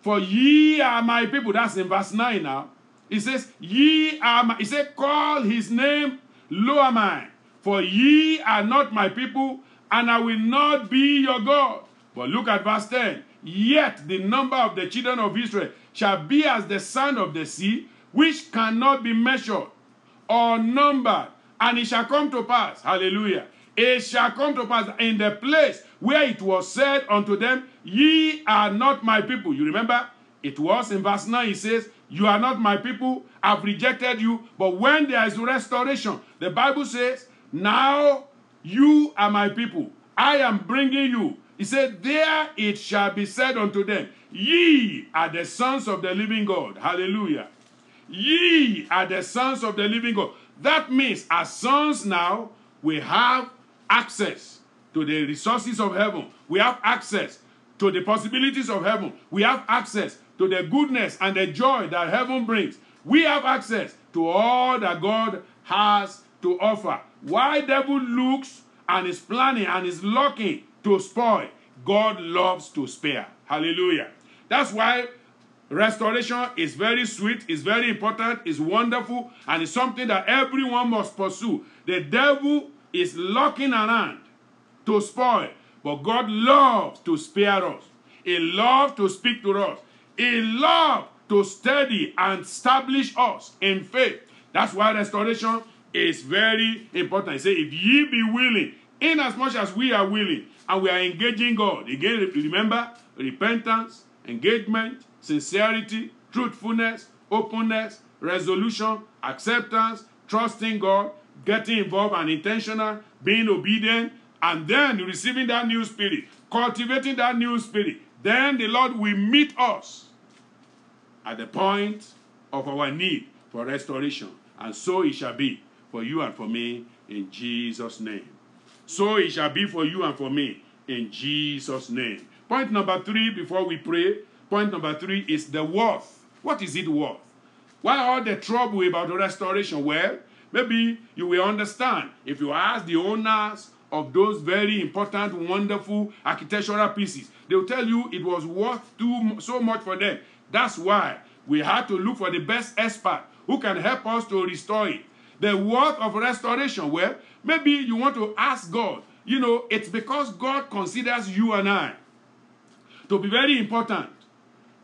For ye are my people. That's in verse 9 now. He says, Ye are my, he said, Call his name Loammi. For ye are not my people, and I will not be your God. But look at verse 10. Yet the number of the children of Israel shall be as the sand of the sea, which cannot be measured or numbered. And it shall come to pass, hallelujah, it shall come to pass in the place where it was said unto them, Ye are not my people. You remember? It was in verse 9, it says, You are not my people, I've rejected you. But when there is restoration, the Bible says, Now you are my people. I am bringing you He said, There it shall be said unto them, Ye are the sons of the living God. Hallelujah. Ye are the sons of the living God. That means, as sons now, we have access to the resources of heaven. We have access to the possibilities of heaven. We have access to the goodness and the joy that heaven brings. We have access to all that God has to offer. Why devil looks and is planning and is looking to spoil, God loves to spare. Hallelujah. That's why restoration is very sweet, is very important, is wonderful, and is something that everyone must pursue. The devil is looking around to spoil, but God loves to spare us. He loves to speak to us. He loves to steady and establish us in faith. That's why restoration is very important. He said, if ye be willing, in as much as we are willing, and we are engaging God. Again, remember, repentance, engagement, sincerity, truthfulness, openness, resolution, acceptance, trusting God, getting involved and intentional, being obedient, and then receiving that new spirit, cultivating that new spirit. Then the Lord will meet us at the point of our need for restoration. And so it shall be for you and for me in Jesus' name. So it shall be for you and for me in Jesus' name. Point number three before we pray. Point number three is the worth. What is it worth? Why all the trouble about the restoration? Well, maybe you will understand if you ask the owners of those very important, wonderful architectural pieces. They will tell you it was worth too so much for them. That's why we had to look for the best expert who can help us to restore it. The worth of restoration, well, maybe you want to ask God. You know, it's because God considers you and I to be very important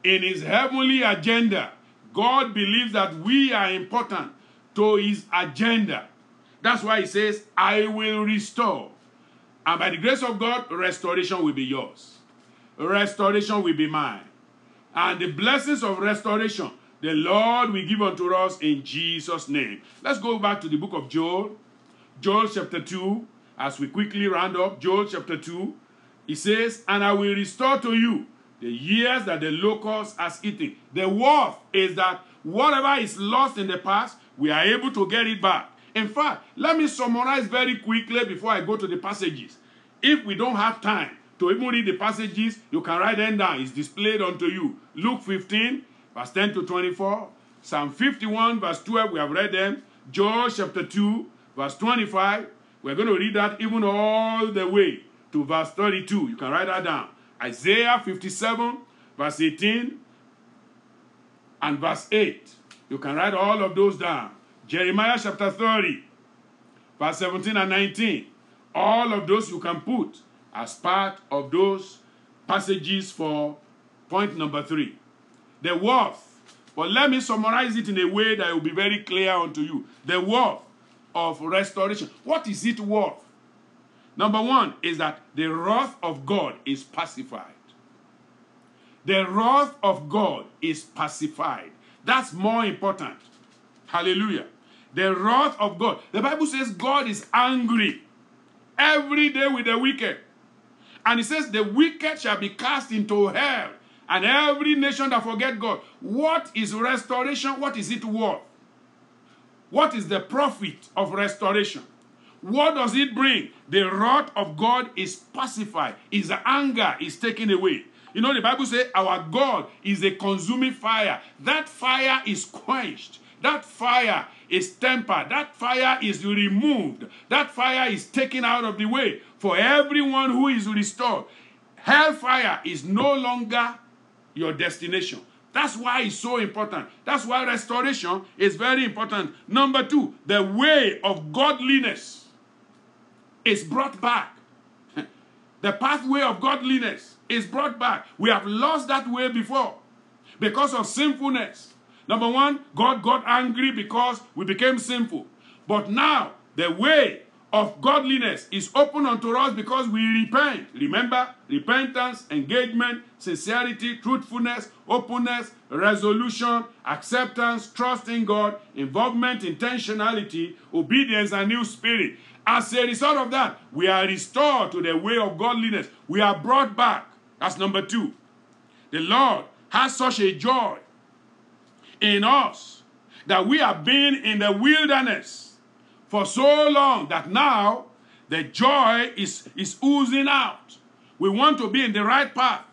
in his heavenly agenda. God believes that we are important to his agenda. That's why he says, I will restore. And by the grace of God, restoration will be yours. Restoration will be mine. And the blessings of restoration, the Lord will give unto us in Jesus' name. Let's go back to the book of Joel. Joel chapter 2, as we quickly round up, Joel chapter 2, he says, And I will restore to you the years that the locust has eaten. The worth is that whatever is lost in the past, we are able to get it back. In fact, let me summarize very quickly before I go to the passages. If we don't have time to even read the passages, you can write them down. It's displayed unto you. Luke 15, verse 10 to 24. Psalm 51, verse 12, we have read them. Joel chapter 2, verse 25. We're going to read that even all the way to verse 32. You can write that down. Isaiah 57, verse 18 and verse 8. You can write all of those down. Jeremiah chapter 30, verse 17 and 19. All of those you can put as part of those passages for point number three. The worth. But let me summarize it in a way that will be very clear unto you. The worth of restoration. What is it worth? Number one is that the wrath of God is pacified. The wrath of God is pacified. That's more important. Hallelujah. The wrath of God. The Bible says God is angry every day with the wicked. And it says the wicked shall be cast into hell. And every nation that forget God. What is restoration? What is it worth? What is the profit of restoration? What does it bring? The wrath of God is pacified. His anger is taken away. You know, the Bible says our God is a consuming fire. That fire is quenched. That fire is tempered. That fire is removed. That fire is taken out of the way for everyone who is restored. Hellfire is no longer your destination. That's why it's so important. That's why restoration is very important. Number two, the way of godliness is brought back. the pathway of godliness is brought back. We have lost that way before because of sinfulness. Number one, God got angry because we became sinful. But now, the way of godliness is open unto us because we repent. Remember, repentance, engagement, sincerity, truthfulness, openness, resolution, acceptance, trust in God, involvement, intentionality, obedience, and new spirit. As a result of that, we are restored to the way of godliness. We are brought back. That's number two. The Lord has such a joy in us that we have been in the wilderness for so long that now the joy is, is oozing out. We want to be in the right path.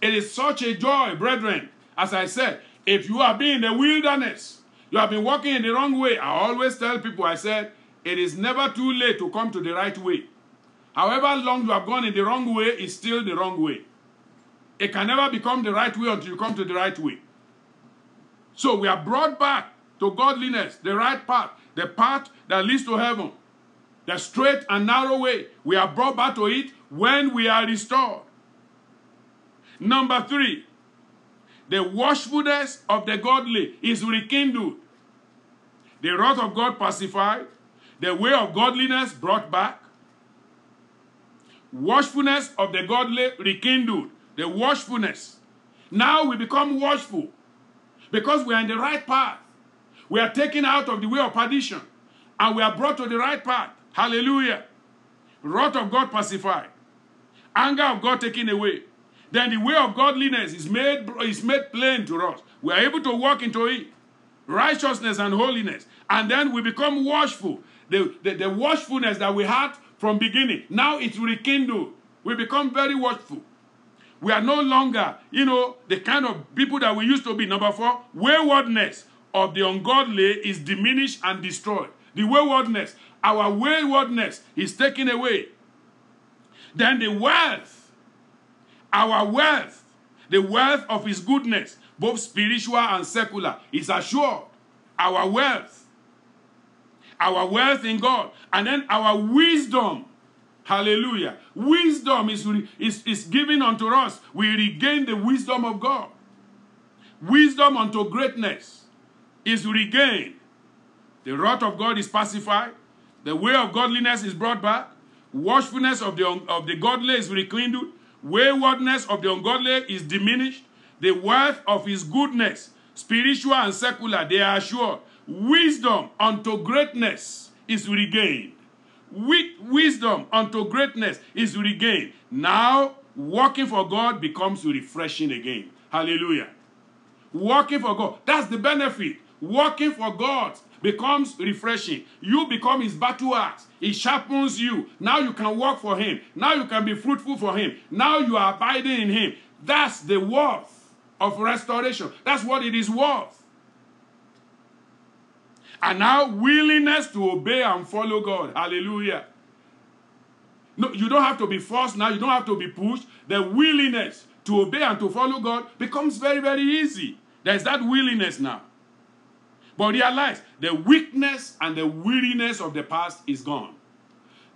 It is such a joy, brethren. As I said, if you have been in the wilderness, you have been walking in the wrong way. I always tell people, I said, it is never too late to come to the right way. However long you have gone in the wrong way, it's still the wrong way. It can never become the right way until you come to the right way. So we are brought back to godliness, the right path, the path that leads to heaven, the straight and narrow way. We are brought back to it when we are restored. Number three, the watchfulness of the godly is rekindled. The wrath of God pacified, the way of godliness brought back, watchfulness of the godly rekindled, the watchfulness. Now we become watchful because we are in the right path. We are taken out of the way of perdition and we are brought to the right path. Hallelujah. Wrath of God pacified, anger of God taken away. Then the way of godliness is made, is made plain to us. We are able to walk into it. Righteousness and holiness. And then we become watchful the, the, the watchfulness that we had from beginning. Now it's rekindled. We become very watchful. We are no longer, you know, the kind of people that we used to be. Number four, waywardness of the ungodly is diminished and destroyed. The waywardness, our waywardness is taken away. Then the wealth, our wealth, the wealth of his goodness, both spiritual and secular, is assured. Our wealth our wealth in God, and then our wisdom. Hallelujah. Wisdom is, is, is given unto us. We regain the wisdom of God. Wisdom unto greatness is regained. The wrath of God is pacified. The way of godliness is brought back. Watchfulness of the, of the godly is rekindled. Waywardness of the ungodly is diminished. The worth of his goodness, spiritual and secular, they are assured. Wisdom unto greatness is regained. With wisdom unto greatness is regained. Now, working for God becomes refreshing again. Hallelujah. Working for God. That's the benefit. Working for God becomes refreshing. You become his battle axe. He sharpens you. Now you can work for him. Now you can be fruitful for him. Now you are abiding in him. That's the worth of restoration. That's what it is worth. And now willingness to obey and follow God. Hallelujah. No, you don't have to be forced now. You don't have to be pushed. The willingness to obey and to follow God becomes very, very easy. There's that willingness now. But realize the weakness and the weariness of the past is gone.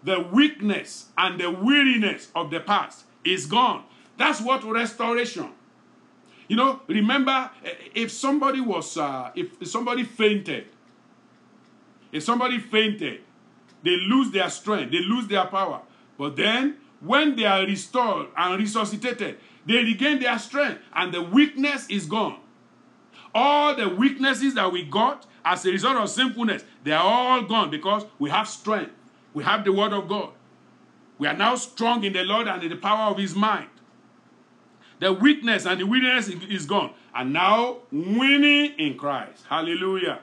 The weakness and the weariness of the past is gone. That's what restoration. You know, remember eh, if somebody was, uh, if somebody fainted, if somebody fainted, they lose their strength, they lose their power. But then, when they are restored and resuscitated, they regain their strength and the weakness is gone. All the weaknesses that we got as a result of sinfulness, they are all gone because we have strength. We have the word of God. We are now strong in the Lord and in the power of his mind. The weakness and the weakness is gone. And now winning in Christ. Hallelujah.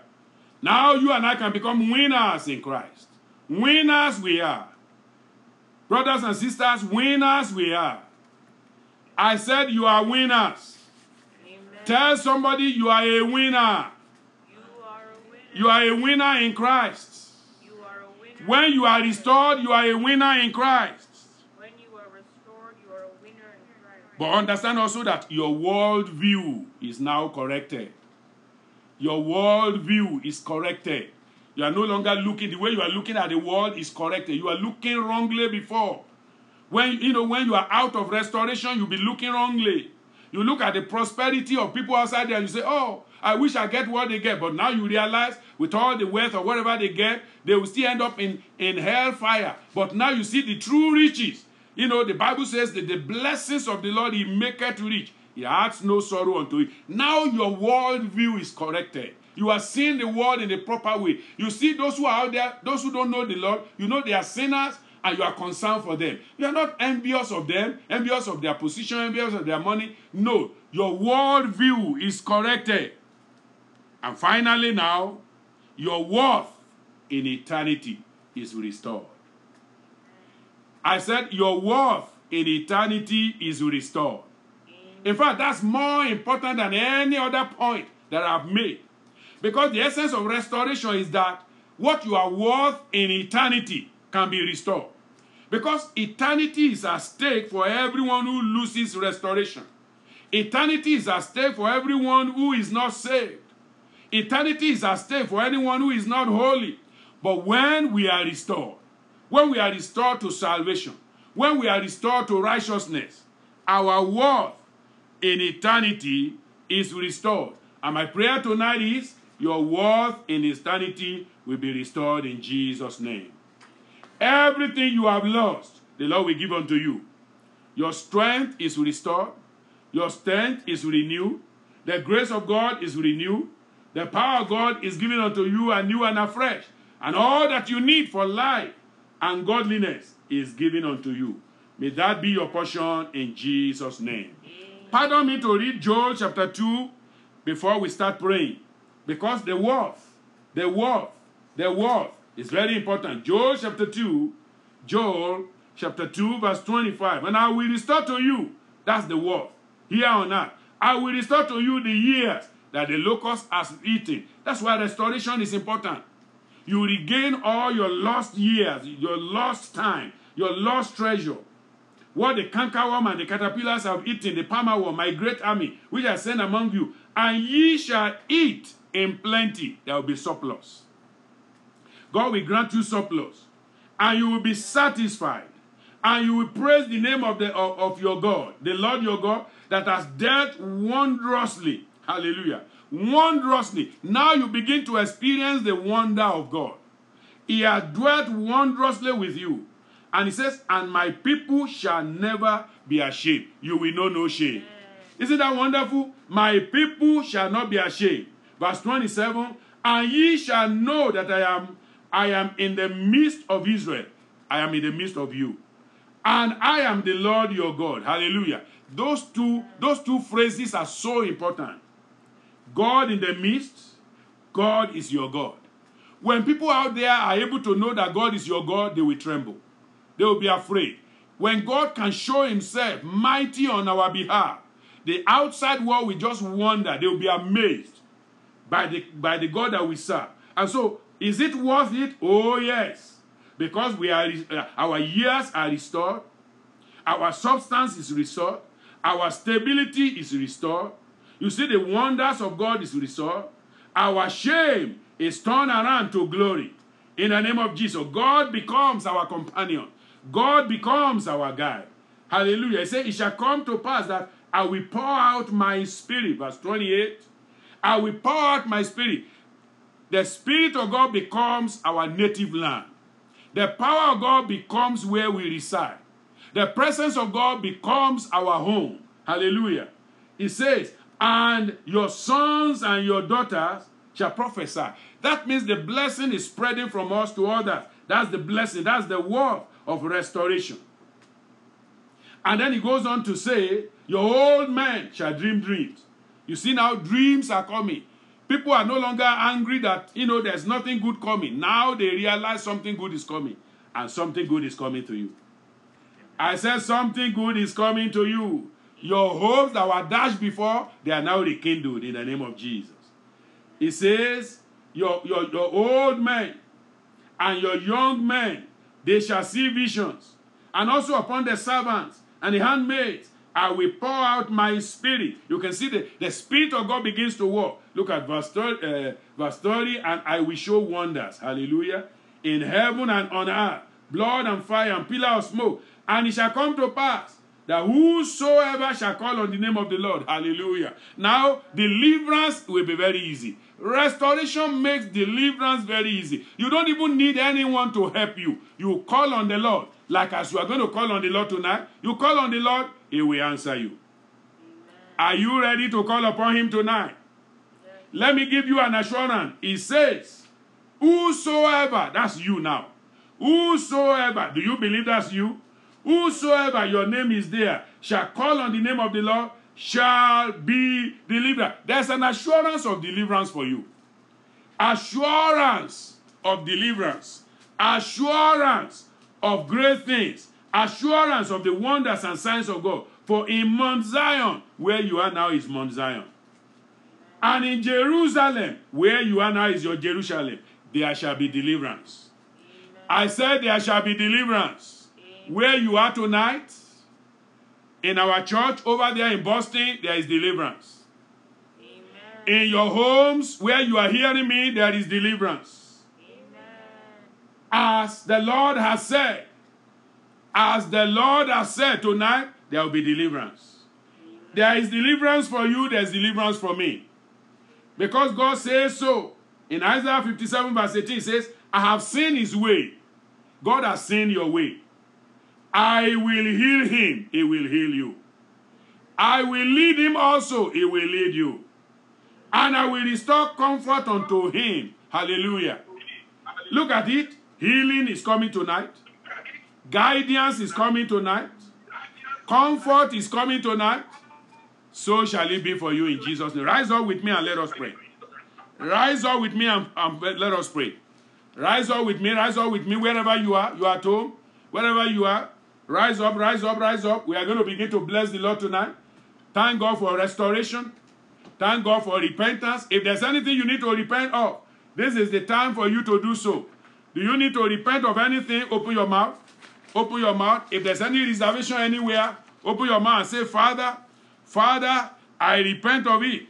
Now you and I can become winners in Christ. Winners we are. Brothers and sisters, winners we are. I said you are winners. Amen. Tell somebody you are a winner. You are a winner. You are a winner in Christ. You are a winner. When you are restored, you are a winner in Christ. When you are restored, you are a winner in Christ. But understand also that your world view is now corrected. Your world view is corrected. You are no longer looking, the way you are looking at the world is corrected. You are looking wrongly before. When you know when you are out of restoration, you'll be looking wrongly. You look at the prosperity of people outside there and you say, Oh, I wish I get what they get. But now you realize with all the wealth or whatever they get, they will still end up in, in hellfire. But now you see the true riches. You know, the Bible says that the blessings of the Lord he maketh rich. He adds no sorrow unto it. Now your world view is corrected. You are seeing the world in the proper way. You see those who are out there, those who don't know the Lord, you know they are sinners and you are concerned for them. You are not envious of them, envious of their position, envious of their money. No, your world view is corrected. And finally, now, your worth in eternity is restored. I said, Your worth in eternity is restored. In fact, that's more important than any other point that I've made. Because the essence of restoration is that what you are worth in eternity can be restored. Because eternity is at stake for everyone who loses restoration. Eternity is at stake for everyone who is not saved. Eternity is at stake for anyone who is not holy. But when we are restored, when we are restored to salvation, when we are restored to righteousness, our worth in eternity is restored. And my prayer tonight is your worth in eternity will be restored in Jesus' name. Everything you have lost, the Lord will give unto you. Your strength is restored. Your strength is renewed. The grace of God is renewed. The power of God is given unto you anew and afresh. And all that you need for life and godliness is given unto you. May that be your portion in Jesus' name. Pardon me to read Joel chapter 2 before we start praying. Because the worth, the worth, the worth is very important. Joel chapter 2, Joel chapter 2, verse 25. And I will restore to you, that's the worth, here on earth. I will restore to you the years that the locust has eaten. That's why restoration is important. You regain all your lost years, your lost time, your lost treasure. What the cankerworm and the caterpillars have eaten, the palmer worm, my great army, which I send among you, and ye shall eat in plenty. There will be surplus. God will grant you surplus, and you will be satisfied, and you will praise the name of, the, of, of your God, the Lord your God, that has dealt wondrously. Hallelujah. Wondrously. Now you begin to experience the wonder of God. He has dwelt wondrously with you. And he says, And my people shall never be ashamed. You will know no shame. Isn't that wonderful? My people shall not be ashamed. Verse 27 And ye shall know that I am I am in the midst of Israel. I am in the midst of you. And I am the Lord your God. Hallelujah. Those two, those two phrases are so important. God in the midst, God is your God. When people out there are able to know that God is your God, they will tremble. They will be afraid. When God can show himself mighty on our behalf, the outside world will just wonder. They will be amazed by the, by the God that we serve. And so, is it worth it? Oh, yes. Because we are, uh, our years are restored. Our substance is restored. Our stability is restored. You see, the wonders of God is restored. Our shame is turned around to glory. In the name of Jesus, God becomes our companion. God becomes our guide. Hallelujah. He said, It shall come to pass that I will pour out my spirit. Verse 28. I will pour out my spirit. The spirit of God becomes our native land. The power of God becomes where we reside. The presence of God becomes our home. Hallelujah. He says, and your sons and your daughters shall prophesy. That means the blessing is spreading from us to others. That's the blessing. That's the work of restoration. And then he goes on to say, Your old man shall dream dreams. You see now, dreams are coming. People are no longer angry that, you know, there's nothing good coming. Now they realize something good is coming. And something good is coming to you. I said something good is coming to you. Your hopes that were dashed before, they are now rekindled in the name of Jesus. He says, Your, your, your old men and your young men, they shall see visions. And also upon the servants and the handmaids, I will pour out my spirit. You can see the, the spirit of God begins to work. Look at verse 30, uh, verse 30, and I will show wonders. Hallelujah. In heaven and on earth, blood and fire and pillar of smoke. And it shall come to pass that whosoever shall call on the name of the Lord, hallelujah. Now, deliverance will be very easy. Restoration makes deliverance very easy. You don't even need anyone to help you. You call on the Lord. Like as you are going to call on the Lord tonight, you call on the Lord, He will answer you. Are you ready to call upon Him tonight? Let me give you an assurance. He says, Whosoever, that's you now. Whosoever, do you believe that's you? Whosoever your name is there shall call on the name of the Lord shall be delivered. There's an assurance of deliverance for you. Assurance of deliverance. Assurance of great things. Assurance of the wonders and signs of God. For in Mount Zion, where you are now is Mount Zion. And in Jerusalem, where you are now is your Jerusalem, there shall be deliverance. I said there shall be deliverance. Where you are tonight, in our church over there in Boston, there is deliverance. Amen. In your homes, where you are hearing me, there is deliverance. Amen. As the Lord has said, as the Lord has said tonight, there will be deliverance. There is deliverance for you, there's deliverance for me. Because God says so. In Isaiah 57, verse 18, it says, I have seen his way. God has seen your way. I will heal him, he will heal you. I will lead him also, he will lead you. And I will restore comfort unto him. Hallelujah. Look at it. Healing is coming tonight. Guidance is coming tonight. Comfort is coming tonight. So shall it be for you in Jesus' name. Rise up with me and let us pray. Rise up with me and, and let us pray. Rise up with me, rise up with me wherever you are. You are at home, wherever you are. Rise up, rise up, rise up. We are going to begin to bless the Lord tonight. Thank God for restoration. Thank God for repentance. If there's anything you need to repent of, this is the time for you to do so. Do you need to repent of anything? Open your mouth. Open your mouth. If there's any reservation anywhere, open your mouth and say, Father, Father, I repent of it.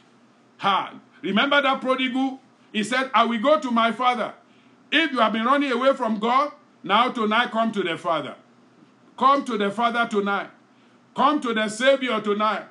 Ha. Remember that prodigal? He said, I will go to my father. If you have been running away from God, now tonight come to the Father. Come to the Father tonight. Come to the Savior tonight.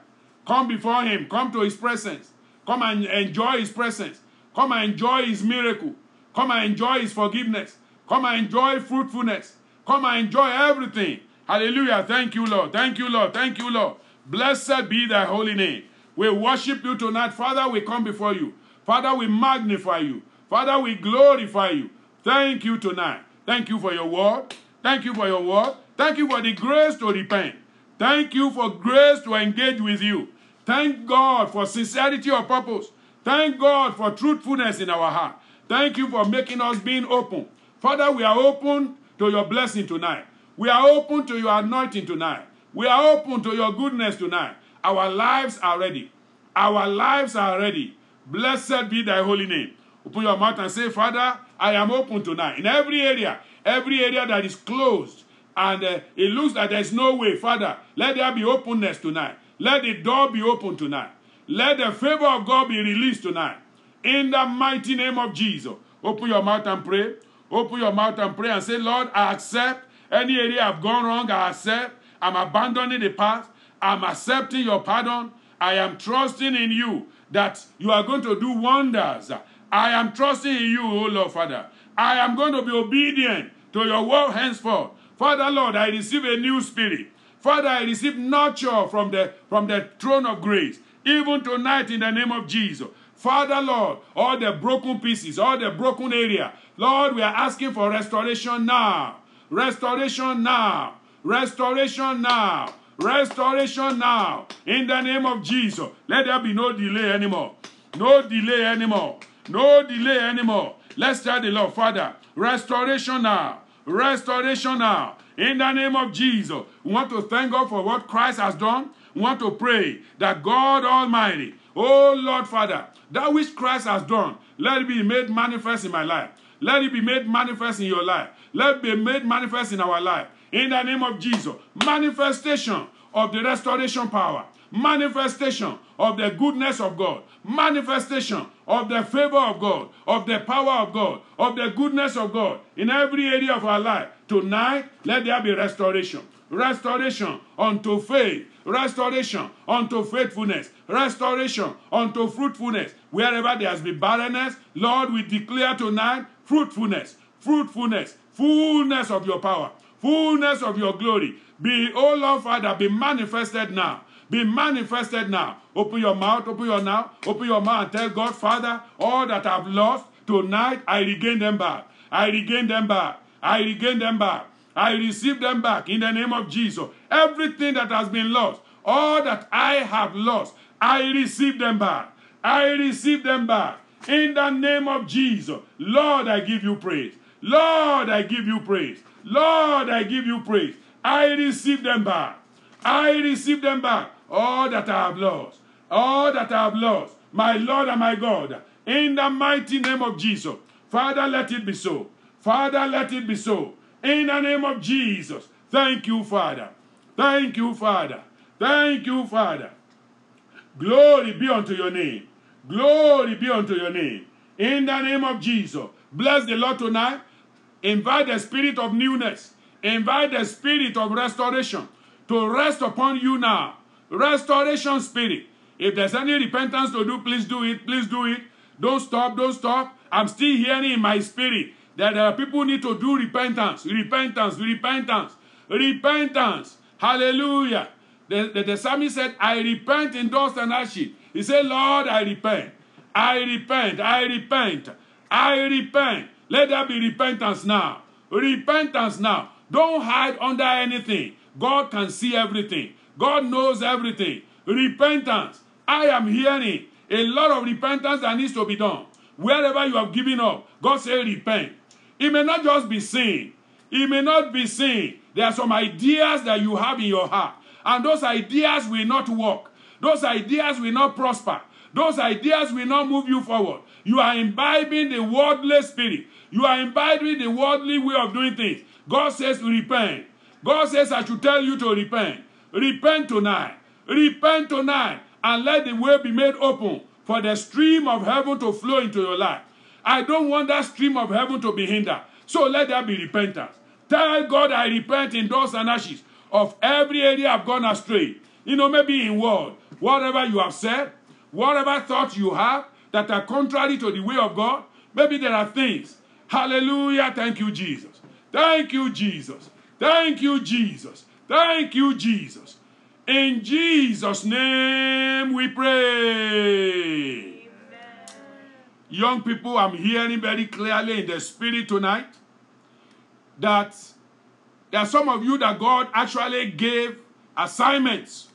Come before Him. Come to His presence. Come and enjoy His presence. Come and enjoy His miracle. Come and enjoy His forgiveness. Come and enjoy fruitfulness. Come and enjoy everything. Hallelujah. Thank you, Lord. Thank you, Lord. Thank you, Lord. Blessed be thy holy name. We worship you tonight. Father, we come before you. Father, we magnify you. Father, we glorify you. Thank you tonight. Thank you for your word. Thank you for your word. Thank you for the grace to repent. Thank you for grace to engage with you. Thank God for sincerity of purpose. Thank God for truthfulness in our heart. Thank you for making us being open. Father, we are open to your blessing tonight. We are open to your anointing tonight. We are open to your goodness tonight. Our lives are ready. Our lives are ready. Blessed be thy holy name. Open your mouth and say, Father, I am open tonight. In every area, every area that is closed, and uh, it looks like there's no way, Father, let there be openness tonight. Let the door be open tonight. Let the favor of God be released tonight. In the mighty name of Jesus. Open your mouth and pray. Open your mouth and pray and say, Lord, I accept any area I've gone wrong. I accept. I'm abandoning the past. I'm accepting your pardon. I am trusting in you that you are going to do wonders. I am trusting in you, O Lord Father. I am going to be obedient to your word henceforth. Father, Lord, I receive a new spirit. Father, I receive nurture from the, from the throne of grace, even tonight in the name of Jesus. Father, Lord, all the broken pieces, all the broken area, Lord, we are asking for restoration now. Restoration now. Restoration now. Restoration now. In the name of Jesus. Let there be no delay anymore. No delay anymore. No delay anymore. Let's tell the Lord, Father, restoration now. Restoration now. In the name of Jesus. We want to thank God for what Christ has done. We want to pray that God Almighty, oh Lord Father, that which Christ has done, let it be made manifest in my life. Let it be made manifest in your life. Let it be made manifest in our life. In the name of Jesus. Manifestation of the restoration power. Manifestation of the goodness of God. Manifestation of the favor of God. Of the power of God. Of the goodness of God. In every area of our life. Tonight, let there be restoration. restoration unto faith, restoration unto faithfulness, restoration unto fruitfulness. Wherever there has been barrenness, Lord, we declare tonight fruitfulness, fruitfulness, fullness of your power, fullness of your glory. Be, oh Lord Father, be manifested now. Be manifested now. Open your mouth, open your mouth, open your mouth and tell God, Father, all that I've lost tonight, I regain them back. I regain them back. I regain them back. I receive them back in the name of Jesus. Everything that has been lost, all that I have lost, I receive them back. I receive them back in the name of Jesus. Lord, I give you praise. Lord, I give you praise. Lord, I give you praise. I receive them back. I receive them back. All that I have lost. All that I have lost. My Lord and my God. In the mighty name of Jesus. Father, let it be so. Father, let it be so. In the name of Jesus. Thank you, Father. Thank you, Father. Thank you, Father. Glory be unto your name. Glory be unto your name. In the name of Jesus. Bless the Lord tonight. Invite the spirit of newness. Invite the spirit of restoration to rest upon you now. Restoration spirit. If there's any repentance to do, please do it. Please do it. Don't stop. Don't stop. I'm still hearing in my spirit that there are people need to do repentance. Repentance. Repentance. Repentance. Hallelujah. The, the, the psalmist said, I repent in dust and ashes. He said, Lord, I repent. I repent. I repent. I repent. Let there be repentance now. Repentance now. Don't hide under anything. God can see everything. God knows everything. Repentance. I am hearing a lot of repentance that needs to be done. Wherever you have given up, God say repent. It may not just be sin. It may not be sin. There are some ideas that you have in your heart. And those ideas will not work. Those ideas will not prosper. Those ideas will not move you forward. You are imbibing the worldly spirit. You are imbibing the worldly way of doing things. God says to repent. God says I should tell you to repent. Repent tonight. Repent tonight. And let the way be made open for the stream of heaven to flow into your life. I don't want that stream of heaven to be hindered. So let there be repentance. Tell God I repent in dust and ashes of every area I've gone astray. You know, maybe in word, whatever you have said, whatever thoughts you have that are contrary to the way of God, maybe there are things. Hallelujah. Thank you, Jesus. Thank you, Jesus. Thank you, Jesus. Thank you, Jesus. In Jesus' name we pray. Amen. Young people, I'm hearing very clearly in the spirit tonight that there are some of you that God actually gave assignments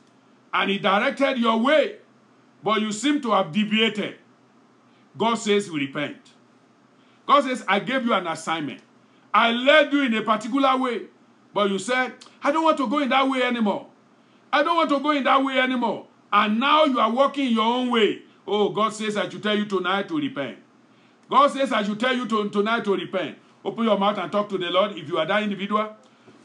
and He directed your way, but you seem to have deviated. God says, repent. God says, I gave you an assignment. I led you in a particular way, but you said, I don't want to go in that way anymore. I don't want to go in that way anymore. And now you are walking your own way. Oh, God says I should tell you tonight to repent. God says I should tell you to, tonight to repent. Open your mouth and talk to the Lord. If you are that individual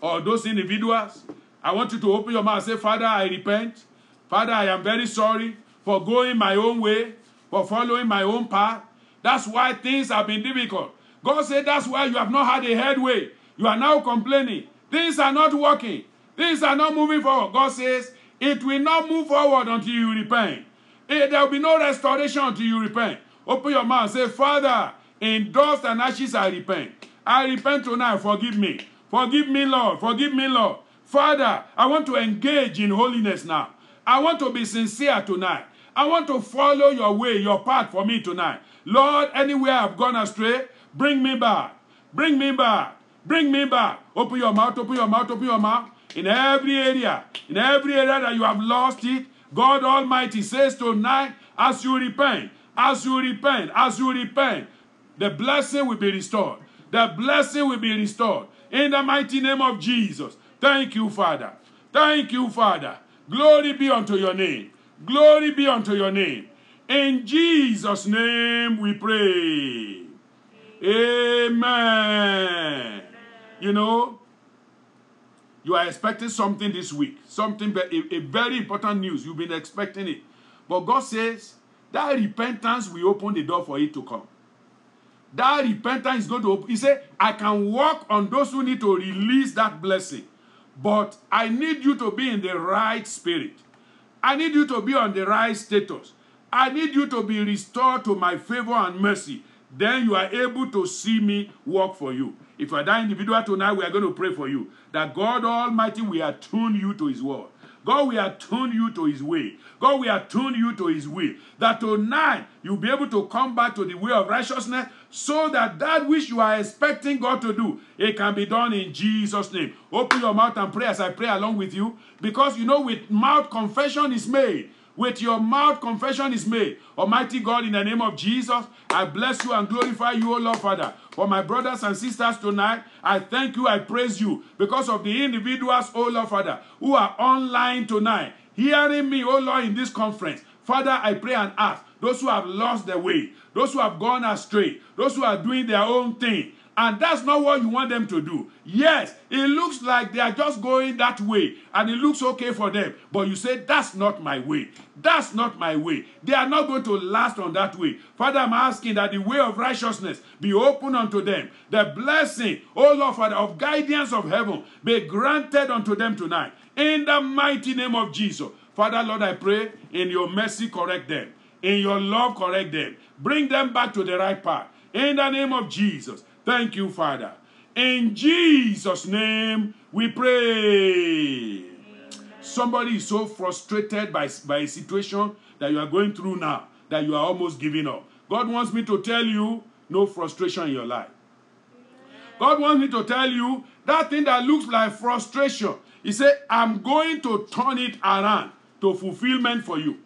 or those individuals, I want you to open your mouth and say, Father, I repent. Father, I am very sorry for going my own way, for following my own path. That's why things have been difficult. God said that's why you have not had a headway. You are now complaining. Things are not working. Things are not moving forward. God says it will not move forward until you repent. Eh, there will be no restoration until you repent. Open your mouth say, Father, in dust and ashes I repent. I repent tonight. Forgive me. Forgive me, Lord. Forgive me, Lord. Father, I want to engage in holiness now. I want to be sincere tonight. I want to follow your way, your path for me tonight. Lord, anywhere I've gone astray, bring me back. Bring me back. Bring me back. Open your mouth, open your mouth, open your mouth. In every area, in every area that you have lost it, God Almighty says tonight, as you repent, as you repent, as you repent, the blessing will be restored. The blessing will be restored. In the mighty name of Jesus. Thank you, Father. Thank you, Father. Glory be unto your name. Glory be unto your name. In Jesus' name we pray. Amen. You know, you are expecting something this week, something, a, a very important news. You've been expecting it. But God says that repentance will open the door for it to come. That repentance is going to open. He said, I can work on those who need to release that blessing. but I need you to be in the right spirit. I need you to be on the right status. I need you to be restored to my favor and mercy. Then you are able to see me work for you. If you are that individual tonight, we are going to pray for you that God Almighty will attune you to His word. God will attune you to His way. God will attune you to His will. That tonight you'll be able to come back to the way of righteousness so that that which you are expecting God to do, it can be done in Jesus' name. Open your mouth and pray as I pray along with you. Because you know, with mouth confession is made. With your mouth confession is made. Almighty God, in the name of Jesus, I bless you and glorify you, O Lord Father. For my brothers and sisters tonight, I thank you, I praise you because of the individuals, O Lord Father, who are online tonight, hearing me, O Lord, in this conference. Father, I pray and ask those who have lost their way, those who have gone astray, those who are doing their own thing, and that's not what you want them to do. Yes, it looks like they are just going that way and it looks okay for them. But you say, That's not my way. That's not my way. They are not going to last on that way. Father, I'm asking that the way of righteousness be open unto them. The blessing, oh Lord, Father, of guidance of heaven be granted unto them tonight. In the mighty name of Jesus. Father, Lord, I pray in your mercy, correct them. In your love, correct them. Bring them back to the right path. In the name of Jesus. Thank you, Father. In Jesus' name we pray. Somebody is so frustrated by, by a situation that you are going through now that you are almost giving up. God wants me to tell you no frustration in your life. God wants me to tell you that thing that looks like frustration. He said, I'm going to turn it around to fulfillment for you.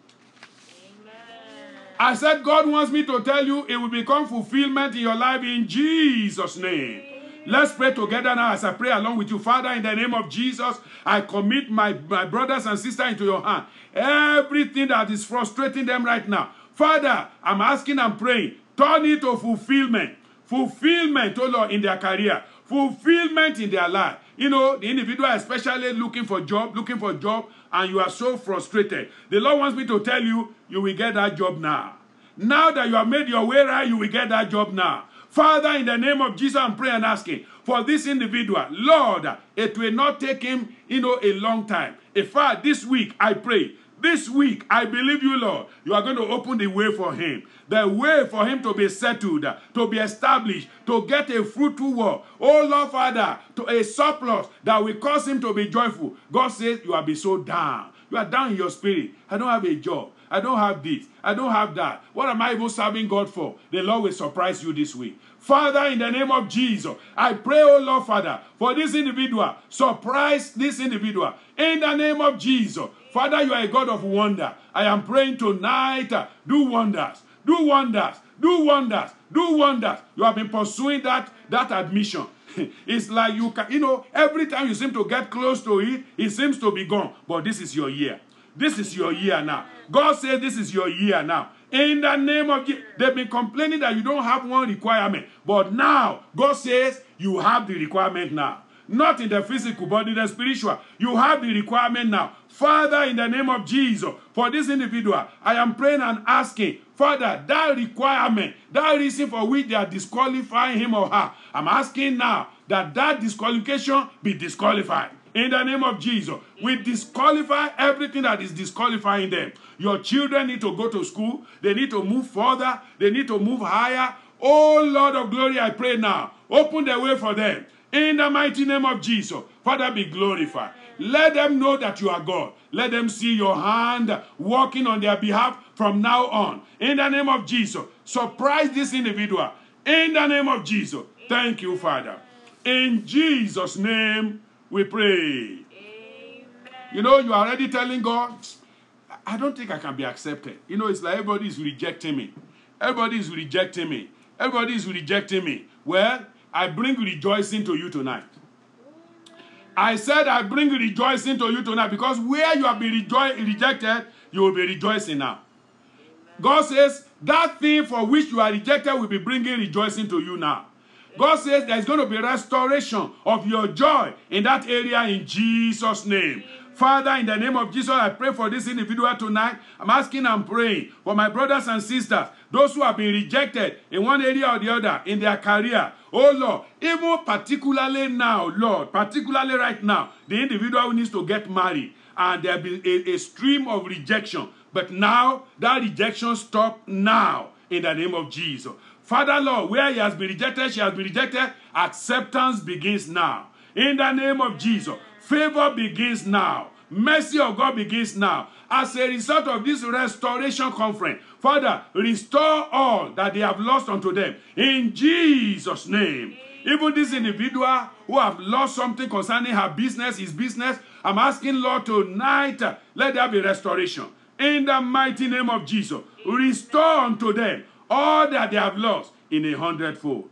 I said, God wants me to tell you it will become fulfillment in your life in Jesus' name. Let's pray together now as I pray along with you. Father, in the name of Jesus, I commit my, my brothers and sisters into your hand. Everything that is frustrating them right now. Father, I'm asking and praying, turn it to fulfillment. Fulfillment, oh Lord, in their career. Fulfillment in their life. You know, the individual especially looking for job, looking for job, and you are so frustrated. The Lord wants me to tell you, you will get that job now. Now that you have made your way right, you will get that job now. Father, in the name of Jesus, I'm praying and asking for this individual. Lord, it will not take him, you know, a long time. In fact, this week, I pray, this week, I believe you, Lord, you are going to open the way for him. The way for him to be settled, to be established, to get a fruitful work. Oh, Lord, Father, to a surplus that will cause him to be joyful. God says, You have been so down. You are down in your spirit. I don't have a job. I don't have this. I don't have that. What am I even serving God for? The Lord will surprise you this week. Father, in the name of Jesus, I pray, oh Lord, Father, for this individual. Surprise this individual. In the name of Jesus. Father, you are a God of wonder. I am praying tonight. Uh, do wonders. Do wonders. Do wonders. Do wonders. You have been pursuing that, that admission. it's like you can, you know, every time you seem to get close to it, it seems to be gone. But this is your year. This is your year now. God says this is your year now. In the name of Jesus, they've been complaining that you don't have one requirement. But now, God says you have the requirement now. Not in the physical, but in the spiritual. You have the requirement now. Father, in the name of Jesus, for this individual, I am praying and asking, Father, that requirement, that reason for which they are disqualifying him or her, I'm asking now that that disqualification be disqualified. In the name of Jesus, we disqualify everything that is disqualifying them. Your children need to go to school. They need to move further. They need to move higher. Oh, Lord of glory, I pray now. Open the way for them. In the mighty name of Jesus, Father, be glorified. Let them know that you are God. Let them see your hand working on their behalf from now on. In the name of Jesus, surprise this individual. In the name of Jesus, thank you, Father. In Jesus' name, we pray. Amen. You know, you are already telling God, I don't think I can be accepted. You know, it's like everybody is rejecting me. Everybody is rejecting me. Everybody is rejecting me. Well, I bring rejoicing to you tonight. I said I bring rejoicing to you tonight because where you have been rejected, you will be rejoicing now. God says that thing for which you are rejected will be bringing rejoicing to you now. God says there's going to be restoration of your joy in that area in Jesus' name. Father, in the name of Jesus, I pray for this individual tonight. I'm asking and praying for my brothers and sisters, those who have been rejected in one area or the other in their career. Oh Lord, even particularly now, Lord, particularly right now, the individual who needs to get married and there be a, a stream of rejection. But now that rejection stop now in the name of Jesus. Father Lord, where he has been rejected, she has been rejected, acceptance begins now. In the name of Jesus, favor begins now. Mercy of God begins now. As a result of this restoration conference, Father, restore all that they have lost unto them. In Jesus' name. Even this individual who have lost something concerning her business, his business, I'm asking Lord tonight, uh, let there be restoration. In the mighty name of Jesus, restore unto them all that they have lost in a hundredfold.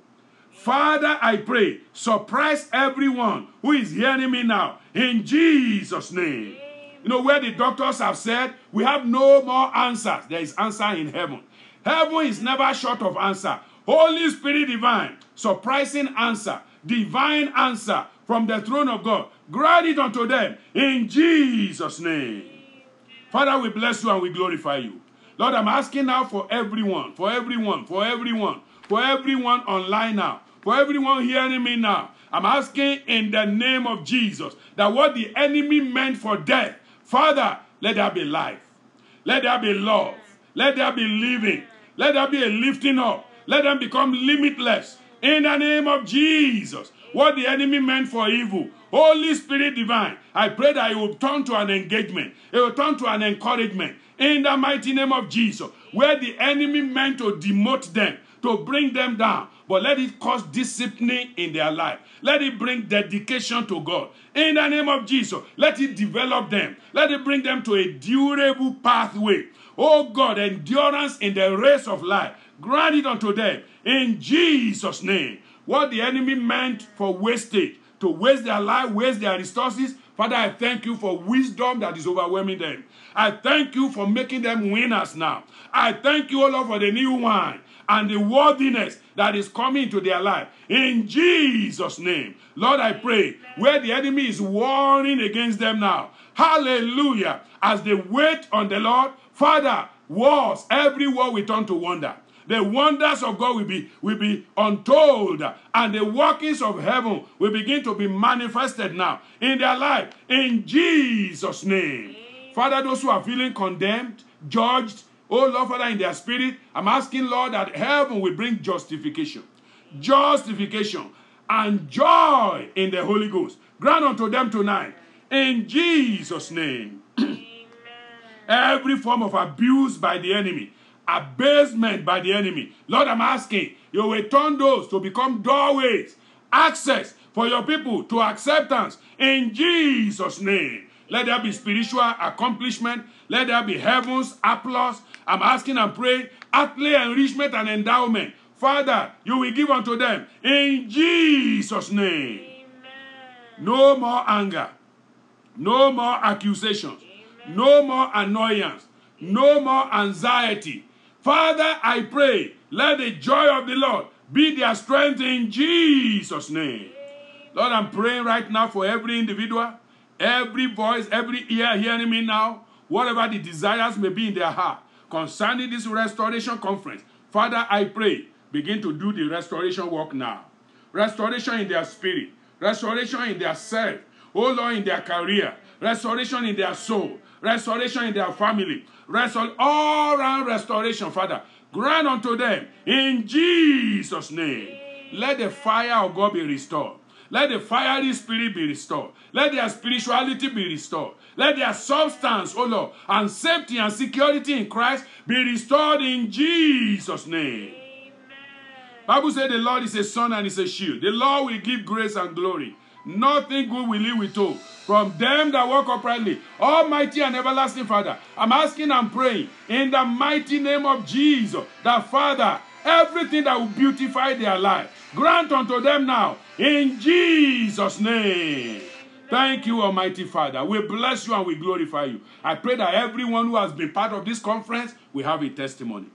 Father, I pray, surprise everyone who is hearing me now in Jesus' name. You know, where the doctors have said, we have no more answers, there is answer in heaven. Heaven is never short of answer. Holy Spirit divine, surprising answer, divine answer from the throne of God. Grant it unto them in Jesus' name. Father, we bless you and we glorify you. Lord, I'm asking now for everyone, for everyone, for everyone, for everyone online now, for everyone hearing me now. I'm asking in the name of Jesus that what the enemy meant for death, Father, let there be life. Let there be love. Let there be living. Let there be a lifting up. Let them become limitless. In the name of Jesus. What the enemy meant for evil, Holy Spirit divine, I pray that it will turn to an engagement. It will turn to an encouragement. In the mighty name of Jesus. Where the enemy meant to demote them, to bring them down, but let it cause discipline in their life. Let it bring dedication to God. In the name of Jesus, let it develop them. Let it bring them to a durable pathway. Oh God, endurance in the race of life. Grant it unto them in Jesus' name. What the enemy meant for wastage, to waste their life, waste their resources, Father, I thank you for wisdom that is overwhelming them. I thank you for making them winners now. I thank you, O Lord, for the new wine and the worthiness that is coming into their life. In Jesus' name. Lord, I pray where the enemy is warning against them now. Hallelujah. As they wait on the Lord, Father, wars, every war will turn to wonder. The wonders of God will be, will be untold, and the workings of heaven will begin to be manifested now in their life. In Jesus' name. Father, those who are feeling condemned, judged, oh Lord, Father, in their spirit, I'm asking, Lord, that heaven will bring justification, justification, and joy in the Holy Ghost. Grant unto them tonight. In Jesus' name. Every form of abuse by the enemy, abasement by the enemy. Lord, I'm asking, you will turn those to become doorways, access for your people to acceptance in Jesus' name. Let there be spiritual accomplishment. Let there be heaven's applause. I'm asking and praying, earthly enrichment and endowment. Father, you will give unto them in Jesus' name. Amen. No more anger. No more accusations. No more annoyance. No more anxiety. Father, I pray, let the joy of the Lord be their strength in Jesus' name. Lord, I'm praying right now for every individual, every voice, every ear hearing me now, whatever the desires may be in their heart concerning this restoration conference. Father, I pray, begin to do the restoration work now. Restoration in their spirit, restoration in their self, oh Lord, in their career, restoration in their soul, restoration in their family, Restor- all round restoration, Father. Grant unto them in Jesus' name. Let the fire of God be restored. Let the fiery spirit be restored. Let their spirituality be restored. Let their substance, oh Lord, and safety and security in Christ be restored in Jesus' name. Bible said the Lord is a sun and is a shield. The Lord will give grace and glory. Nothing good will he withhold from them that walk uprightly. Almighty and everlasting Father, I'm asking and praying in the mighty name of Jesus that Father, everything that will beautify their life, grant unto them now in Jesus' name. Thank you, Almighty Father. We bless you and we glorify you. I pray that everyone who has been part of this conference will have a testimony.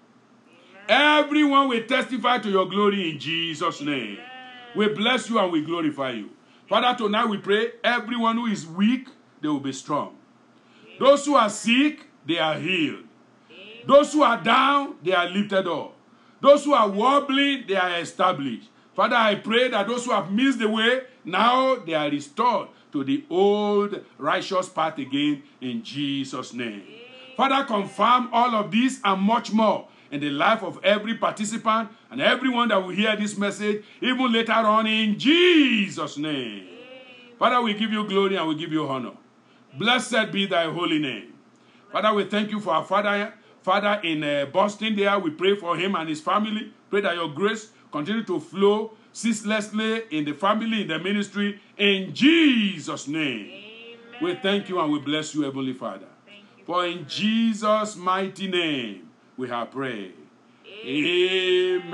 Everyone will testify to your glory in Jesus' name. We bless you and we glorify you. Father, tonight we pray everyone who is weak, they will be strong. Those who are sick, they are healed. Those who are down, they are lifted up. Those who are wobbling, they are established. Father, I pray that those who have missed the way, now they are restored to the old righteous path again in Jesus' name. Father, confirm all of this and much more in the life of every participant and everyone that will hear this message, even later on in Jesus' name. Father, we give you glory and we give you honor. Blessed be thy holy name. Father, we thank you for our father, father in uh, Boston there. We pray for him and his family. Pray that your grace continue to flow ceaselessly in the family, in the ministry, in Jesus' name. Amen. We thank you and we bless you, Heavenly Father. You. For in Jesus' mighty name we have prayed. Amen.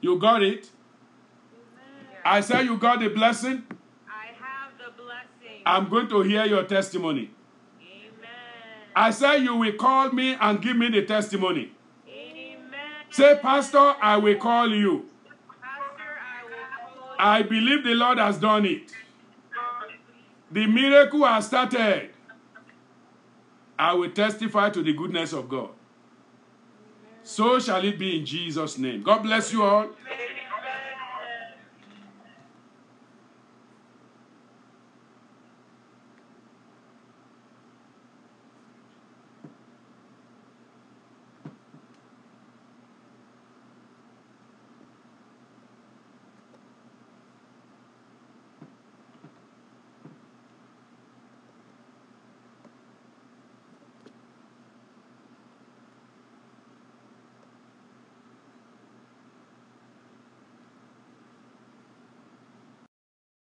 You got it? I said you got the blessing. I have the blessing. I'm going to hear your testimony. Amen. I said you will call me and give me the testimony. Say, Pastor, I will call you. I will call I believe the Lord has done it. The miracle has started. I will testify to the goodness of God. So shall it be in Jesus' name. God bless you all.